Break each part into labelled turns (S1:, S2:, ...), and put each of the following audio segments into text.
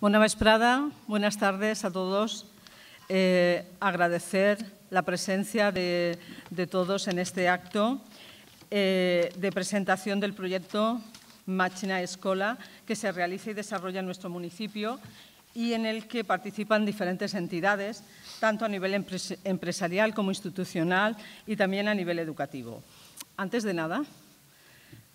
S1: Buena vesprada, buenas tardes a todos. Eh, agradecer la presencia de, todos en este acto eh, de presentación del proyecto Machina Escola que se realiza y desarrolla en nuestro municipio y en el que participan diferentes entidades, tanto a nivel empresarial como institucional y también a nivel educativo. Antes de nada,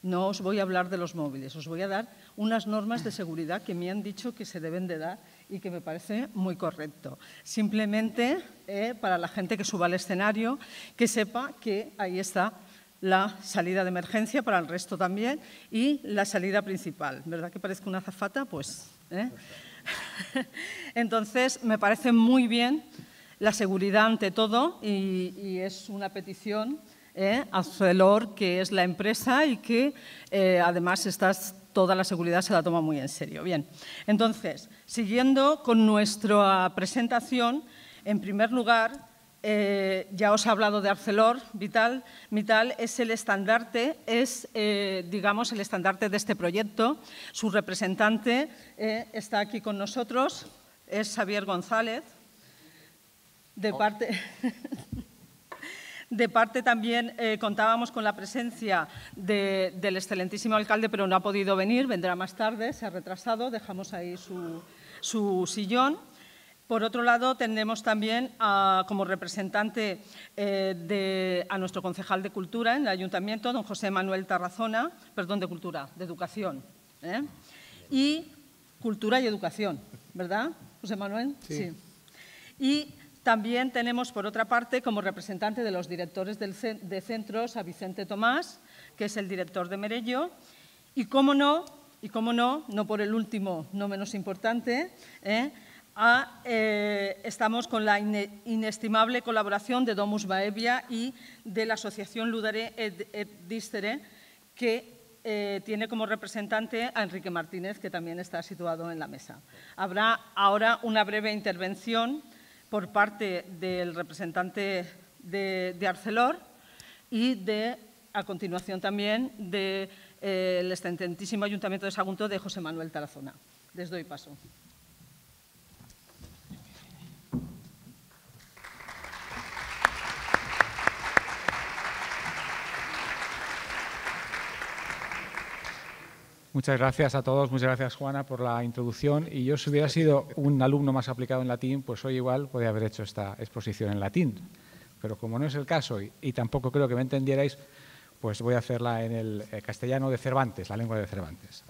S1: no os voy a hablar de los móviles, os voy a dar unas normas de seguridad que me han dicho que se deben de dar y que me parece muy correcto. Simplemente, eh, para la gente que suba al escenario, que sepa que ahí está la salida de emergencia, para el resto también, y la salida principal. ¿Verdad que parezca una zafata? Pues... ¿eh? Entonces, me parece muy bien la seguridad ante todo y es una petición ¿eh? Arcelor, que es la empresa y que eh, además toda la seguridad se la toma muy en serio. Bien, entonces, siguiendo con nuestra presentación, en primer lugar, eh, ya os he hablado de Arcelor Vital. Vital es el estandarte, es, eh, digamos, el estandarte de este proyecto. Su representante está aquí con nosotros, es Xavier González, de oh. parte... De parte también eh, contábamos con la presencia del excelentísimo alcalde, pero no ha podido venir, vendrá más tarde, se ha retrasado, dejamos ahí su, sillón. Por otro lado, tenemos también como representante eh, a nuestro concejal de Cultura en el Ayuntamiento, don José Manuel Tarrazona, perdón, de Cultura, de Educación. ¿eh? Y Cultura y Educación, ¿verdad, José Manuel?
S2: Sí.
S1: Y también tenemos, por otra parte, como representante de los directores de centros a Vicente Tomás, que es el director de Merello, y cómo no, y cómo no, no por el último, no menos importante, ¿eh? Eh, estamos con la inestimable colaboración de Domus Baevia y de la Asociación Ludere et, Distere, que eh, tiene como representante a Enrique Martínez, que también está situado en la mesa. Habrá ahora una breve intervención por parte del representante de, Arcelor y de, a continuación también del de, eh, excelentísimo Ayuntamiento de Sagunto de José Manuel Tarazona. Les doy paso.
S2: Muchas gracias a todos, muchas gracias Juana por la introducción. Y yo si hubiera sido un alumno más aplicado en latín, pues hoy igual podría haber hecho esta exposición en latín. Pero como no es el caso y, tampoco creo que me entendierais, pues voy a hacerla en el eh, castellano de Cervantes, la lengua de Cervantes.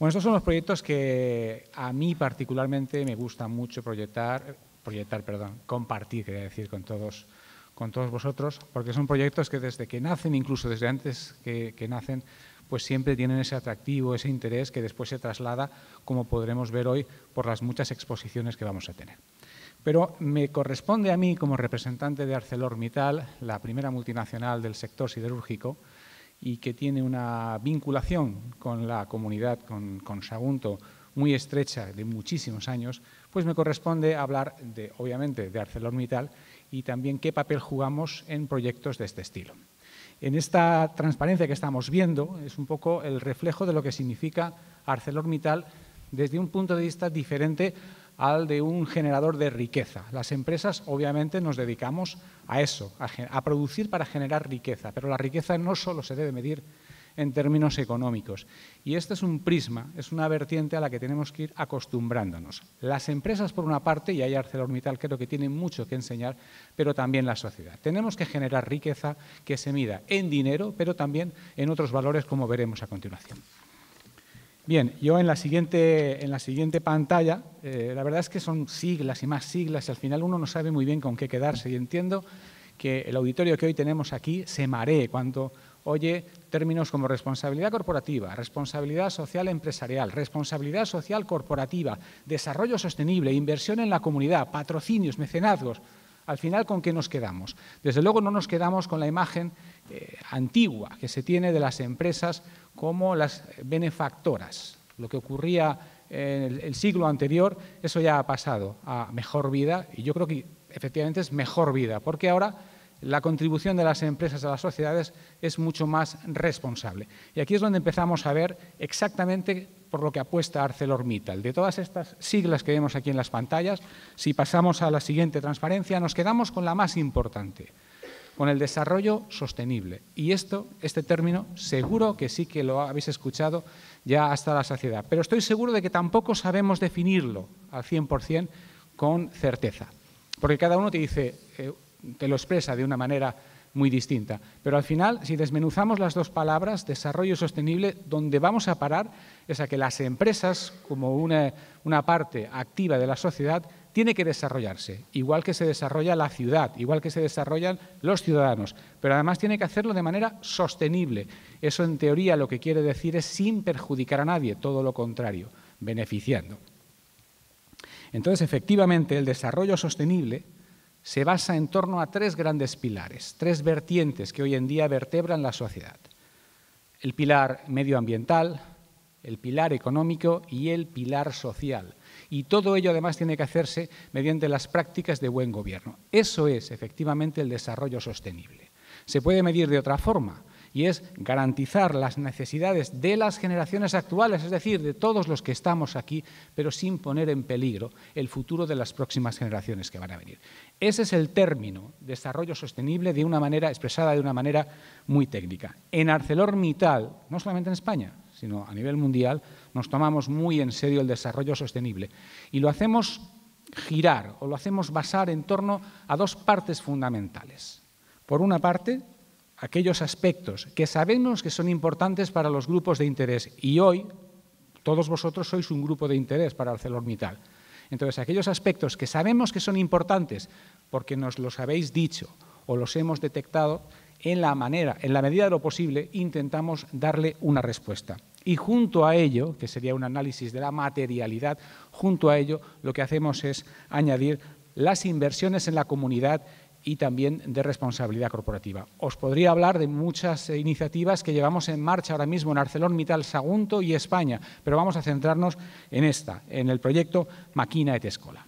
S2: Bueno, estos son los proyectos que a mí particularmente me gusta mucho proyectar, proyectar, perdón, compartir, quería decir, con todos, con todos vosotros, porque son proyectos que desde que nacen, incluso desde antes que, que nacen, pues siempre tienen ese atractivo, ese interés que después se traslada, como podremos ver hoy, por las muchas exposiciones que vamos a tener. Pero me corresponde a mí, como representante de ArcelorMittal, la primera multinacional del sector siderúrgico, y que tiene una vinculación con la comunidad, con, Sagunto, muy estrecha de muchísimos años, pues me corresponde hablar, de, obviamente, de ArcelorMittal y también qué papel jugamos en proyectos de este estilo. En esta transparencia que estamos viendo es un poco el reflejo de lo que significa ArcelorMittal desde un punto de vista diferente al de un generador de riqueza. Las empresas obviamente nos dedicamos a eso, a, producir para generar riqueza, pero la riqueza no solo se debe medir en términos económicos. Y este es un prisma, es una vertiente a la que tenemos que ir acostumbrándonos. Las empresas, por una parte, y ahí ArcelorMittal creo que tiene mucho que enseñar, pero también la sociedad. Tenemos que generar riqueza que se mida en dinero, pero también en otros valores, como veremos a continuación. Bien, yo en la siguiente, en la siguiente pantalla, eh, la verdad es que son siglas y más siglas, y al final uno no sabe muy bien con qué quedarse, y entiendo que el auditorio que hoy tenemos aquí se maree cuando oye términos como responsabilidad corporativa, responsabilidad social empresarial, responsabilidad social corporativa, desarrollo sostenible, inversión en la comunidad, patrocinios, mecenazgos. Al final, ¿con qué nos quedamos? Desde luego no nos quedamos con la imagen eh, antigua que se tiene de las empresas como las benefactoras. Lo que ocurría en el siglo anterior, eso ya ha pasado a mejor vida y yo creo que efectivamente es mejor vida, porque ahora la contribución de las empresas a las sociedades es mucho más responsable. Y aquí es donde empezamos a ver exactamente por lo que apuesta ArcelorMittal. De todas estas siglas que vemos aquí en las pantallas, si pasamos a la siguiente transparencia, nos quedamos con la más importante, con el desarrollo sostenible. Y esto, este término, seguro que sí que lo habéis escuchado ya hasta la saciedad. Pero estoy seguro de que tampoco sabemos definirlo al 100% con certeza. Porque cada uno te dice, eh, te lo expresa de una manera muy distinta. Pero al final, si desmenuzamos las dos palabras, desarrollo sostenible, donde vamos a parar es a que las empresas, como una, una parte activa de la sociedad, tiene que desarrollarse, igual que se desarrolla la ciudad, igual que se desarrollan los ciudadanos, pero además tiene que hacerlo de manera sostenible. Eso en teoría lo que quiere decir es sin perjudicar a nadie, todo lo contrario, beneficiando. Entonces, efectivamente, el desarrollo sostenible se basa en torno a tres grandes pilares, tres vertientes que hoy en día vertebran la sociedad. El pilar medioambiental, el pilar económico y el pilar social. Y todo ello además tiene que hacerse mediante las prácticas de buen gobierno. Eso es efectivamente el desarrollo sostenible. Se puede medir de otra forma, y es garantizar las necesidades de las generaciones actuales, es decir, de todos los que estamos aquí, pero sin poner en peligro el futuro de las próximas generaciones que van a venir. Ese es el término, desarrollo sostenible, de una manera expresada de una manera muy técnica. En ArcelorMittal, no solamente en España, sino a nivel mundial, nos tomamos muy en serio el desarrollo sostenible y lo hacemos girar o lo hacemos basar en torno a dos partes fundamentales. Por una parte, aquellos aspectos que sabemos que son importantes para los grupos de interés y hoy todos vosotros sois un grupo de interés para ArcelorMittal. Entonces, aquellos aspectos que sabemos que son importantes porque nos los habéis dicho o los hemos detectado, en la manera, en la medida de lo posible, intentamos darle una respuesta. Y junto a ello, que sería un análisis de la materialidad, junto a ello lo que hacemos es añadir las inversiones en la comunidad y también de responsabilidad corporativa. Os podría hablar de muchas iniciativas que llevamos en marcha ahora mismo en ArcelorMittal, Sagunto y España, pero vamos a centrarnos en esta, en el proyecto Maquina et Escola.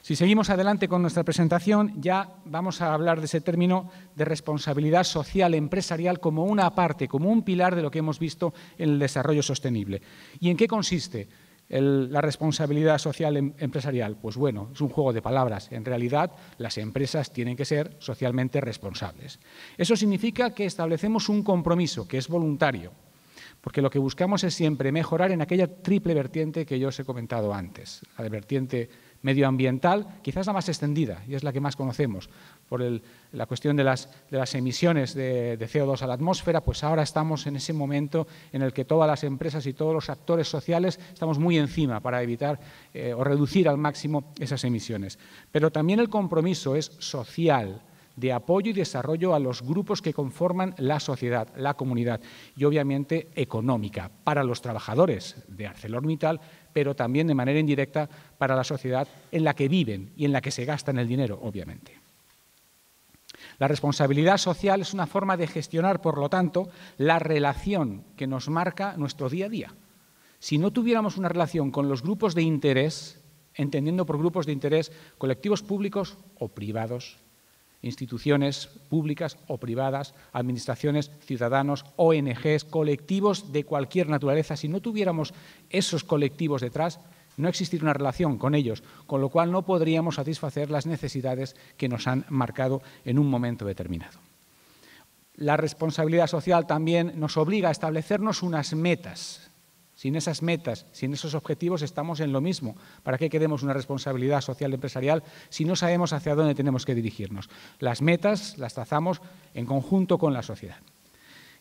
S2: Si seguimos adelante con nuestra presentación, ya vamos a hablar de ese término de responsabilidad social empresarial como una parte, como un pilar de lo que hemos visto en el desarrollo sostenible. ¿Y en qué consiste? La responsabilidad social em, empresarial? Pues bueno, es un juego de palabras. En realidad, las empresas tienen que ser socialmente responsables. Eso significa que establecemos un compromiso que es voluntario, porque lo que buscamos es siempre mejorar en aquella triple vertiente que yo os he comentado antes, la vertiente medioambiental, quizás la más extendida y es la que más conocemos, por la cuestión de las, emisiones de, CO2 a la atmósfera, pues ahora estamos en ese momento en el que todas las empresas y todos los actores sociales estamos muy encima para evitar eh, o reducir al máximo esas emisiones. Pero también el compromiso es social, de apoyo y desarrollo a los grupos que conforman la sociedad, la comunidad y obviamente económica para los trabajadores de ArcelorMittal, pero también de manera indirecta para la sociedad en la que viven y en la que se gastan el dinero, obviamente. La responsabilidad social es una forma de gestionar, por lo tanto, la relación que nos marca nuestro día a día. Si no tuviéramos una relación con los grupos de interés, entendiendo por grupos de interés colectivos públicos o privados, instituciones públicas o privadas, administraciones, ciudadanos, ONGs, colectivos de cualquier naturaleza, si no tuviéramos esos colectivos detrás, no existiría una relación con ellos, con lo cual no podríamos satisfacer las necesidades que nos han marcado en un momento determinado. La responsabilidad social también nos obliga a establecernos unas metas. Sin esas metas, sin esos objetivos, estamos en lo mismo. ¿Para qué queremos una responsabilidad social empresarial si no sabemos hacia dónde tenemos que dirigirnos? Las metas las trazamos en conjunto con la sociedad.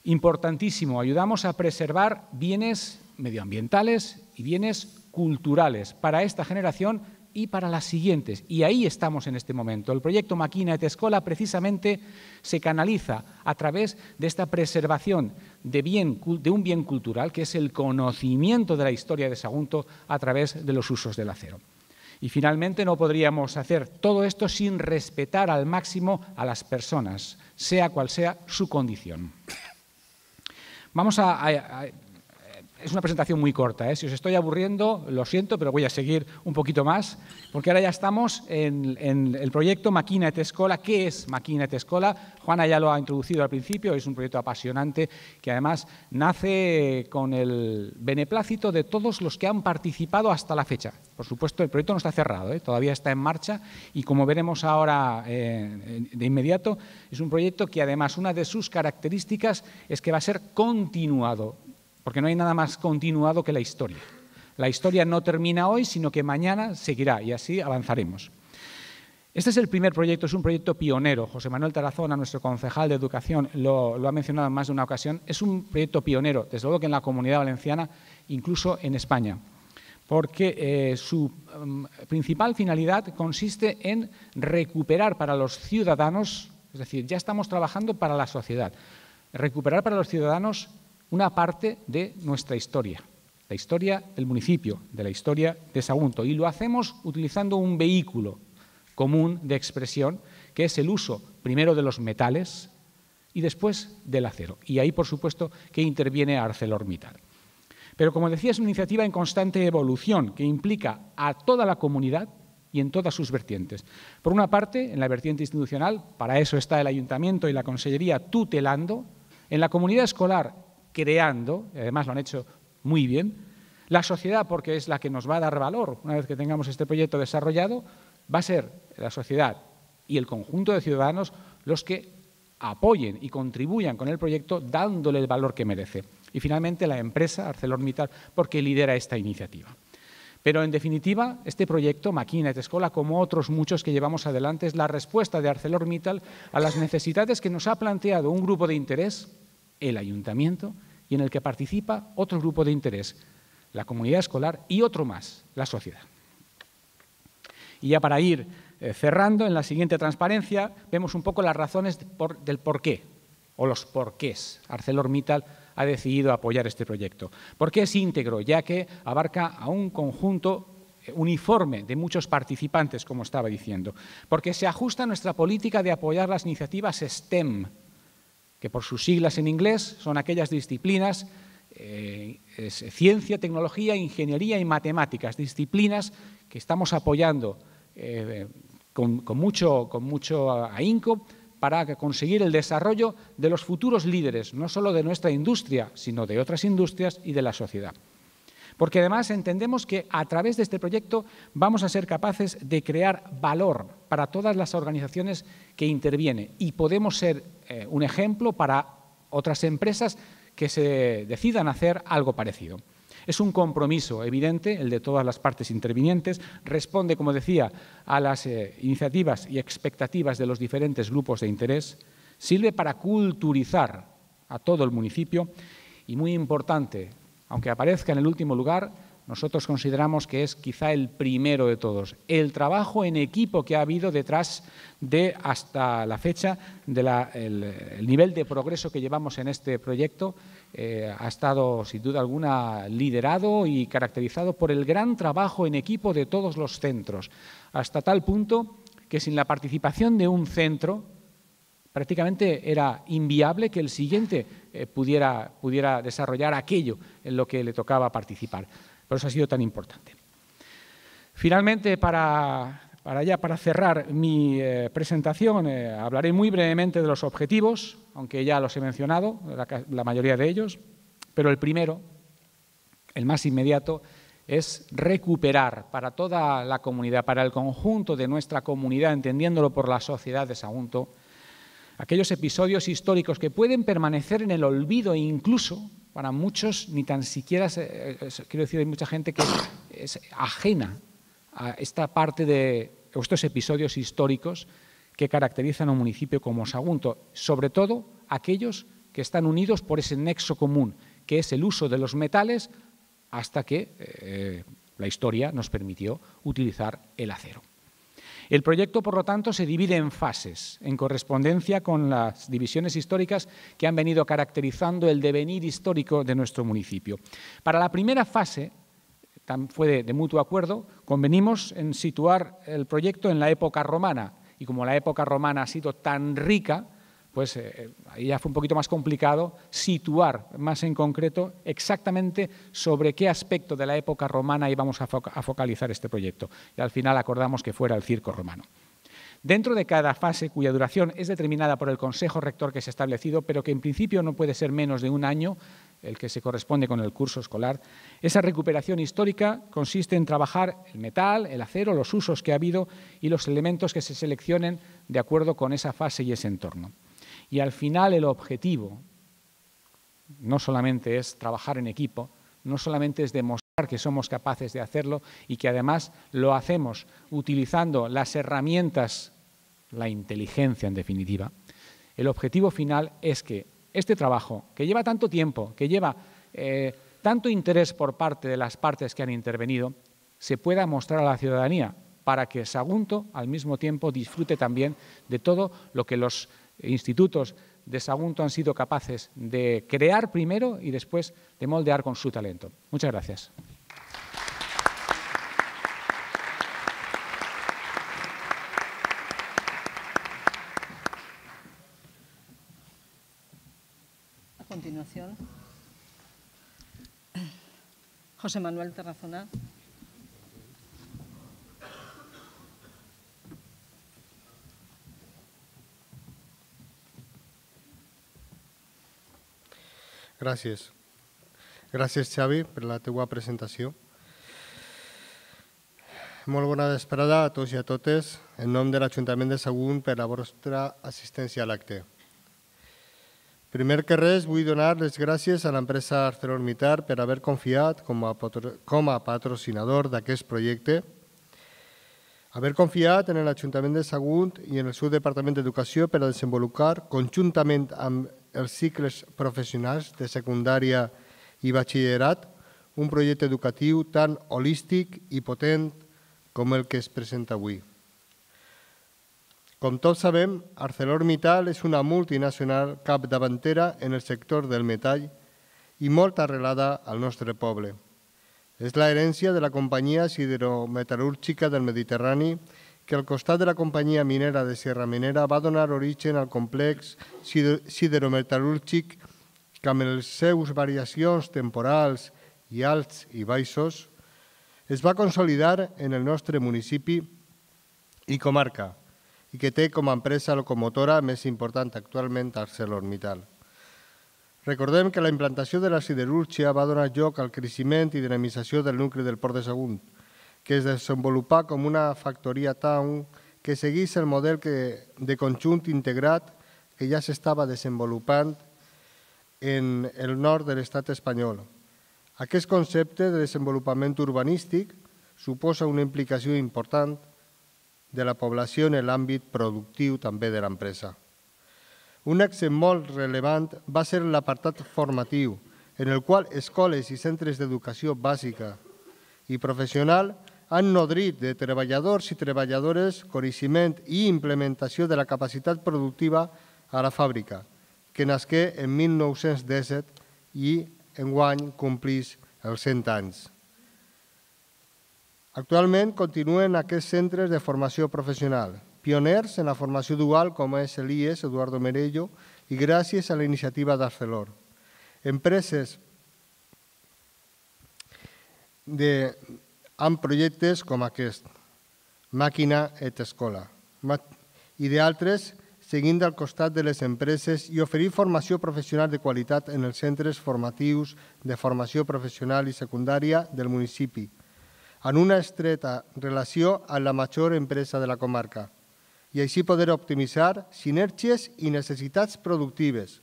S2: Importantísimo, ayudamos a preservar bienes medioambientales y bienes culturales para esta generación y para las siguientes. Y ahí estamos en este momento. El proyecto Maquina et Escola precisamente se canaliza a través de esta preservación de, bien, de un bien cultural, que es el conocimiento de la historia de Sagunto a través de los usos del acero. Y finalmente no podríamos hacer todo esto sin respetar al máximo a las personas, sea cual sea su condición. Vamos a es una presentación muy corta. ¿eh? Si os estoy aburriendo, lo siento, pero voy a seguir un poquito más, porque ahora ya estamos en, el proyecto Maquina et Escola. ¿Qué es Maquina et Escola? Juana ya lo ha introducido al principio, es un proyecto apasionante que además nace con el beneplácito de todos los que han participado hasta la fecha. Por supuesto, el proyecto no está cerrado, ¿eh? todavía está en marcha y como veremos ahora eh, de inmediato, es un proyecto que además una de sus características es que va a ser continuado porque no hay nada más continuado que la historia. La historia no termina hoy, sino que mañana seguirá y así avanzaremos. Este es el primer proyecto, es un proyecto pionero. José Manuel Tarazona, nuestro concejal de Educación, lo, ha mencionado en más de una ocasión. Es un proyecto pionero, desde luego que en la comunidad valenciana, incluso en España, porque eh, su mm, principal finalidad consiste en recuperar para los ciudadanos, es decir, ya estamos trabajando para la sociedad, recuperar para los ciudadanos una parte de nuestra historia, la historia del municipio, de la historia de Sagunto. Y lo hacemos utilizando un vehículo común de expresión, que es el uso primero de los metales y después del acero. Y ahí, por supuesto, que interviene ArcelorMittal. Pero, como decía, es una iniciativa en constante evolución que implica a toda la comunidad y en todas sus vertientes. Por una parte, en la vertiente institucional, para eso está el ayuntamiento y la consellería tutelando, en la comunidad escolar creando, y además lo han hecho muy bien, la sociedad, porque es la que nos va a dar valor una vez que tengamos este proyecto desarrollado, va a ser la sociedad y el conjunto de ciudadanos los que apoyen y contribuyan con el proyecto dándole el valor que merece. Y finalmente la empresa ArcelorMittal, porque lidera esta iniciativa. Pero en definitiva, este proyecto, Maquinet Escola, como otros muchos que llevamos adelante, es la respuesta de ArcelorMittal a las necesidades que nos ha planteado un grupo de interés, el ayuntamiento, y en el que participa otro grupo de interés, la comunidad escolar y otro más, la sociedad. Y ya para ir eh, cerrando, en la siguiente transparencia vemos un poco las razones del por qué, o los porqués. ArcelorMittal ha decidido apoyar este proyecto. Porque es íntegro, ya que abarca a un conjunto eh, uniforme de muchos participantes, como estaba diciendo. Porque se ajusta a nuestra política de apoyar las iniciativas STEM, que por sus siglas en inglés son aquellas disciplinas, eh, ciencia, tecnología, ingeniería y matemáticas, disciplinas que estamos apoyando eh, con, mucho, con mucho ahínco para conseguir el desarrollo de los futuros líderes, no solo de nuestra industria, sino de otras industrias y de la sociedad. Porque además entendemos que a través de este proyecto vamos a ser capaces de crear valor para todas las organizaciones que intervienen y podemos ser eh, un ejemplo para otras empresas que se decidan hacer algo parecido. Es un compromiso evidente, el de todas las partes intervinientes, responde, como decía, a las eh, iniciativas y expectativas de los diferentes grupos de interés, sirve para culturizar a todo el municipio. Y, muy importante, aunque aparezca en el último lugar, nosotros consideramos que es quizá el primero de todos. El trabajo en equipo que ha habido detrás de, hasta la fecha, del nivel de progreso que llevamos en este proyecto, eh, ha estado, sin duda alguna, liderado y caracterizado por el gran trabajo en equipo de todos los centros, hasta tal punto que sin la participación de un centro, prácticamente era inviable que el siguiente eh, pudiera, pudiera desarrollar aquello en lo que le tocaba participar. Por eso ha sido tan importante. Finalmente, para, ya, para cerrar mi eh, presentación, eh, hablaré muy brevemente de los objetivos, aunque ya los he mencionado, la, mayoría de ellos, pero el primero, el más inmediato, es recuperar para toda la comunidad, para el conjunto de nuestra comunidad, entendiéndolo por la sociedad de Sagunto, aquellos episodios históricos que pueden permanecer en el olvido e incluso para muchos ni tan siquiera, eh, quiero decir, hay mucha gente que es, ajena a esta parte de estos episodios históricos que caracterizan a un municipio como Sagunto, sobre todo aquellos que están unidos por ese nexo común, que es el uso de los metales hasta que eh, la historia nos permitió utilizar el acero. El proyecto, por lo tanto, se divide en fases, en correspondencia con las divisiones históricas que han venido caracterizando el devenir histórico de nuestro municipio. Para la primera fase, fue de, mutuo acuerdo, convenimos en situar el proyecto en la época romana. Y como la época romana ha sido tan rica, pues eh, ahí ya fue un poquito más complicado situar más en concreto exactamente sobre qué aspecto de la época romana íbamos a, focalizar este proyecto. Y al final acordamos que fuera el circo romano. Dentro de cada fase, cuya duración es determinada por el Consejo Rector que se ha establecido, pero que en principio no puede ser menos de un año, el que se corresponde con el curso escolar, esa recuperación histórica consiste en trabajar el metal, el acero, los usos que ha habido y los elementos que se seleccionen de acuerdo con esa fase y ese entorno. Y al final el objetivo no solamente es trabajar en equipo, no solamente es demostrar que somos capaces de hacerlo y que además lo hacemos utilizando las herramientas, la inteligencia en definitiva, el objetivo final es que este trabajo, que lleva tanto tiempo, que lleva eh, tanto interés por parte de las partes que han intervenido, se pueda mostrar a la ciudadanía para que Sagunto al mismo tiempo disfrute también de todo lo que los institutos de Sagunto han sido capaces de crear primero y después de moldear con su talento. Muchas gracias.
S1: A continuación, José Manuel Terrazona.
S3: Gràcies. Gràcies, Xavi, per la teua presentació. Molt bona vesprada a tots i a totes, en nom de l'Ajuntament de Sagunt per la vostra assistència a l'acte. Primer que res, vull donar les gràcies a l'empresa ArcelorMittal per haver confiat com a, com a patrocinador d'aquest projecte, haver confiat en l'Ajuntament de Sagunt i en el seu Departament d'Educació per a desenvolupar, conjuntament amb els cicles professionals de secundària i batxillerat, un projecte educatiu tan holístic i potent com el que es presenta avui. Com tots sabem, ArcelorMittal és una multinacional capdavantera en el sector del metall i molt arrelada al nostre poble. És l'herència de la companyia siderometal·lúrgica del Mediterrani que al costat de la companyia minera de Sierra Minera va donar origen al complex siderometal·lúrgic que amb les seus variacions temporals i alts i baixos es va consolidar en el nostre municipi i comarca i que té com a empresa locomotora més important actualment ArcelorMittal. Recordem que la implantació de la siderúrgia va donar lloc al creixement i dinamització del nucli del Port de Sagunt, que es desenvolupà com una factoria town que seguís el model que, de conjunt integrat que ja s'estava desenvolupant en el nord de l'estat espanyol. Aquest concepte de desenvolupament urbanístic suposa una implicació important de la població en l'àmbit productiu també de l'empresa. Un accent molt relevant va ser l'apartat formatiu, en el qual escoles i centres d'educació bàsica i professional han nodrit de treballadors i treballadores coneixement i implementació de la capacitat productiva a la fàbrica, que nasqué en 1917 i enguany complís els 100 anys. Actualment continuen aquests centres de formació professional, pioners en la formació dual com és l'IES, Eduardo Merello, i gràcies a la iniciativa d'Arcelor. Empreses de, amb projectes com aquest, Màquina et Escola, i d'altres seguint al costat de les empreses i oferir formació professional de qualitat en els centres formatius de formació professional i secundària del municipi, en una estreta relació amb la major empresa de la comarca, i així poder optimitzar sinergies i necessitats productives,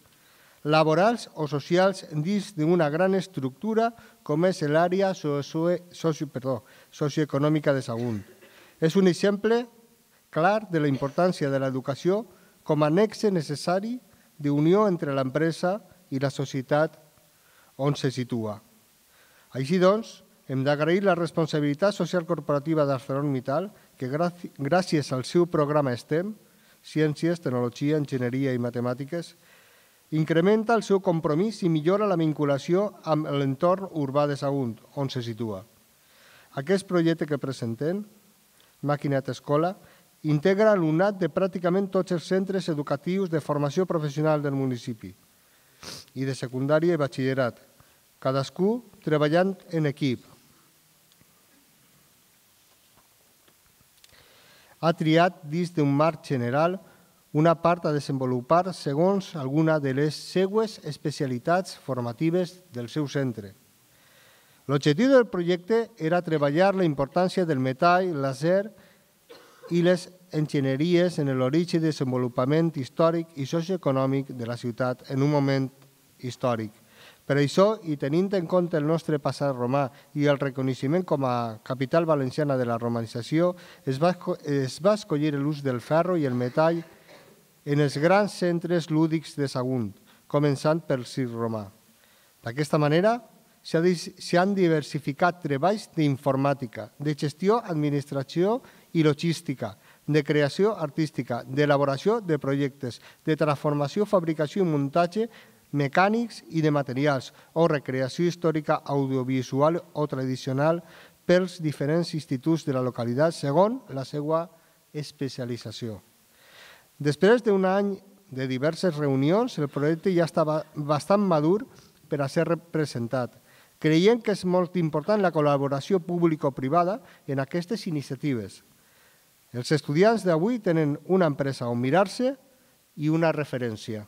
S3: laborals o socials dins d'una gran estructura com és l'àrea socio, perdó, socioeconòmica de Sagunt. És un exemple clar de la importància de l'educació com a nexe necessari d'unió entre l'empresa i la societat on se situa. Així doncs, hem d'agrair la responsabilitat social corporativa d'ArcelorMittal que gràcies al seu programa STEM, Ciències, Tecnologia, Enginyeria i Matemàtiques, incrementa el seu compromís i millora la vinculació amb l'entorn urbà de Sagunt, on se situa. Aquest projecte que presentem, Maquinet Escola, integra alumnat de pràcticament tots els centres educatius de formació professional del municipi i de secundària i batxillerat, cadascú treballant en equip. Ha triat dins d'un marc general una part a desenvolupar segons alguna de les seues especialitats formatives del seu centre. L'objectiu del projecte era treballar la importància del metall, l'acer i les enginyeries en l'origen i desenvolupament històric i socioeconòmic de la ciutat en un moment històric. Per això, i tenint en compte el nostre passat romà i el reconeixement com a capital valenciana de la romanització, es va, es va escollir l'ús del ferro i el metall en els grans centres lúdics de Sagunt, començant pel circ romà. D'aquesta manera, s'han diversificat treballs d'informàtica, de gestió, administració i logística, de creació artística, d'elaboració de projectes, de transformació, fabricació i muntatge mecànics i de materials o recreació històrica audiovisual o tradicional pels diferents instituts de la localitat segons la seva especialització. Després d'un any de diverses reunions, el projecte ja estava bastant madur per a ser representat. Creiem que és molt important la col·laboració público-privada en aquestes iniciatives. Els estudiants d'avui tenen una empresa on mirar-se i una referència.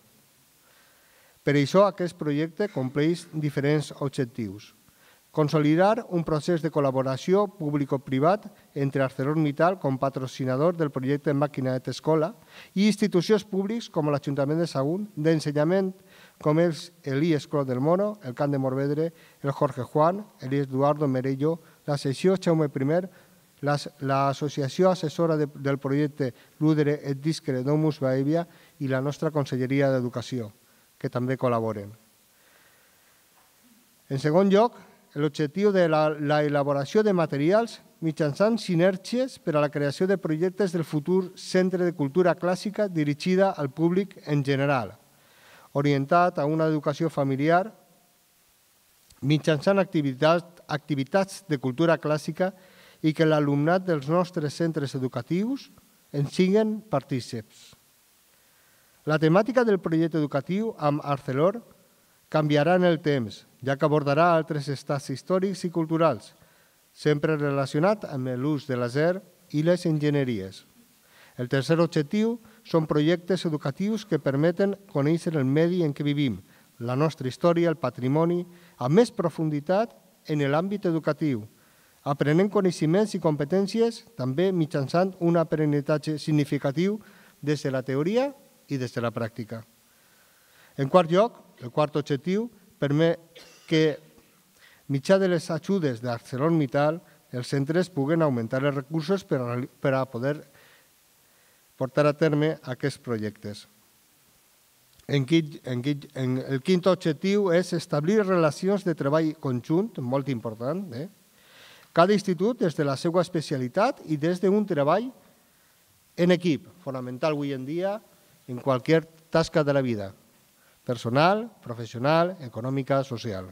S3: Per això aquest projecte compleix diferents objectius. Consolidar un procés de col·laboració público-privat entre ArcelorMittal com patrocinador del projecte Maquinet Escola i institucions públics com l'Ajuntament de Sagunt d'ensenyament com els Elías Clot del Moro, el Camp de Morvedre, el Jorge Juan, el Eduardo Merello, la secció Xaume I, l'associació assessora de, del projecte Ludere et Discre Domus Baevia i la nostra Conselleria d'Educació, que també col·laboren. En segon lloc, l'objectiu de l'elaboració de materials mitjançant sinergies per a la creació de projectes del futur Centre de Cultura Clàssica dirigida al públic en general, orientat a una educació familiar mitjançant activitats, activitats de cultura clàssica i que l'alumnat dels nostres centres educatius en siguin partíceps. La temàtica del projecte educatiu amb Arcelor canviarà en el temps, ja que abordarà altres estats històrics i culturals, sempre relacionat amb l'ús de l'acer i les enginyeries. El tercer objectiu són projectes educatius que permeten conèixer el medi en què vivim, la nostra història, el patrimoni, amb més profunditat en l'àmbit educatiu, aprenent coneixements i competències també mitjançant un aprenentatge significatiu des de la teoria i des de la pràctica. En quart lloc, el quart objectiu permet que, mitjà de les ajudes d'ArcelorMittal, els centres puguen augmentar els recursos per a, per a poder portar a terme aquests projectes. En, en, en el quint objectiu és establir relacions de treball conjunt, molt important, eh? Cada institut des de la seva especialitat i des d'un treball en equip, fonamental avui en dia en qualsevol tasca de la vida, personal, professional, econòmica, social.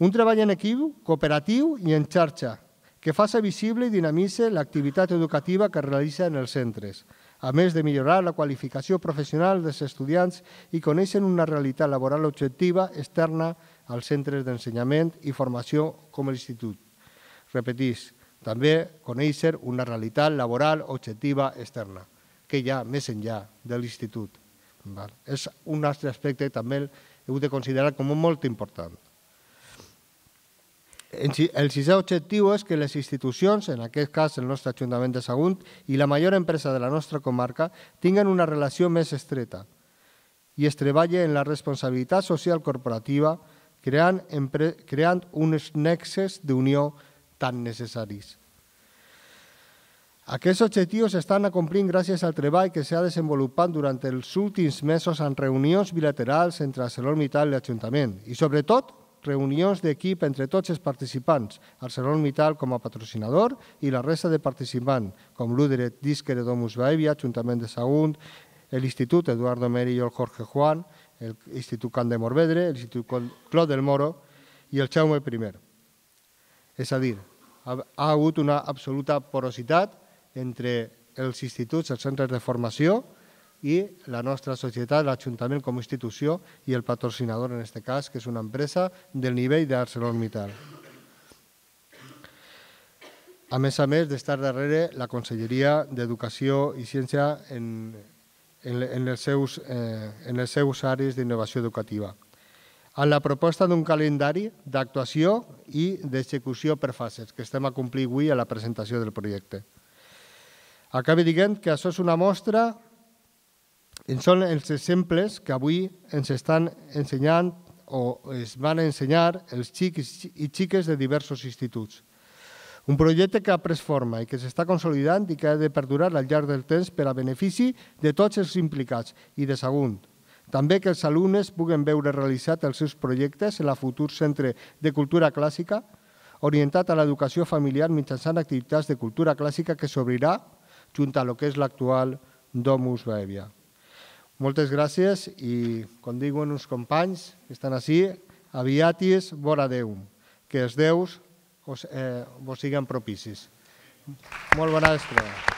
S3: Un treball en equip, cooperatiu i en xarxa, que faça visible i dinamitze l'activitat educativa que realitzen els centres, a més de millorar la qualificació professional dels estudiants i coneixen una realitat laboral objectiva externa als centres d'ensenyament i formació com l'institut repetís, també conèixer una realitat laboral objectiva externa, que hi ha més enllà de l'institut. És un altre aspecte que també heu de considerar com molt important. El sisè objectiu és que les institucions, en aquest cas el nostre Ajuntament de Sagunt i la major empresa de la nostra comarca, tinguen una relació més estreta i es treballi en la responsabilitat social corporativa creant, creant uns nexes d'unió tan necessaris. Aquests objectius estan acomplint gràcies al treball que s'ha desenvolupat durant els últims mesos en reunions bilaterals entre ArcelorMittal i l'Ajuntament i, sobretot, reunions d'equip entre tots els participants, ArcelorMittal com a patrocinador i la resta de participants, com l'Uderet Disquere Domus Baevia, Ajuntament de Sagunt, l'Institut Eduardo Meri i el Jorge Juan, l'Institut Can de Morvedre, l'Institut Clot del Moro i el Xaume I. És a dir, ha, ha hagut una absoluta porositat entre els instituts, els centres de formació i la nostra societat, l'Ajuntament com a institució i el patrocinador en aquest cas, que és una empresa del nivell d'ArcelorMittal. A més a més d'estar darrere la Conselleria d'Educació i Ciència en, en, seus, eh, en els seus àrees d'innovació educativa en la proposta d'un calendari d'actuació i d'execució per fases, que estem a complir avui a la presentació del projecte. Acabi dient que això és una mostra, en són els exemples que avui ens estan ensenyant o es van ensenyar els xics i xiques de diversos instituts. Un projecte que ha pres forma i que s'està consolidant i que ha de perdurar al llarg del temps per a benefici de tots els implicats i de segon, també que els alumnes puguen veure realitzat els seus projectes en la futur centre de cultura clàssica, orientat a l'educació familiar mitjançant activitats de cultura clàssica que s'obrirà junt a lo que és l'actual Domus Baevia. Moltes gràcies i, com diuen uns companys que estan així, aviatis vora Déu, que els déus us, eh, vos siguin propicis. Molt bona vesprada.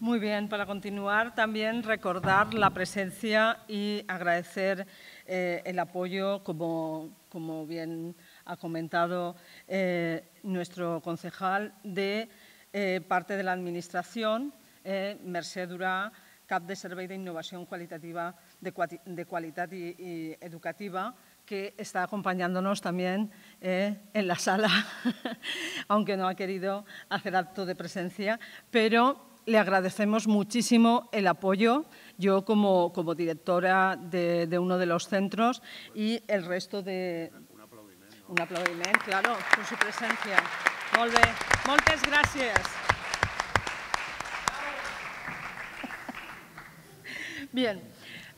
S1: Muy bien, para continuar también recordar la presencia y agradecer eh, el apoyo, como, como, bien ha comentado eh, nuestro concejal, de eh, parte de la Administración, Mercè Durà, cap de Servei d'Innovació Qualitativa de, de Qualitat y, Educativa, que está acompañándonos también en la sala, aunque no ha querido hacer acto de presencia, pero le agradecemos muchísimo el apoyo, yo como, como directora de, de, uno de los centros y el resto de... Un aplaudiment. ¿no? Un aplaudiment, claro, por su presencia. Molt bé. Moltes gràcies. Bien,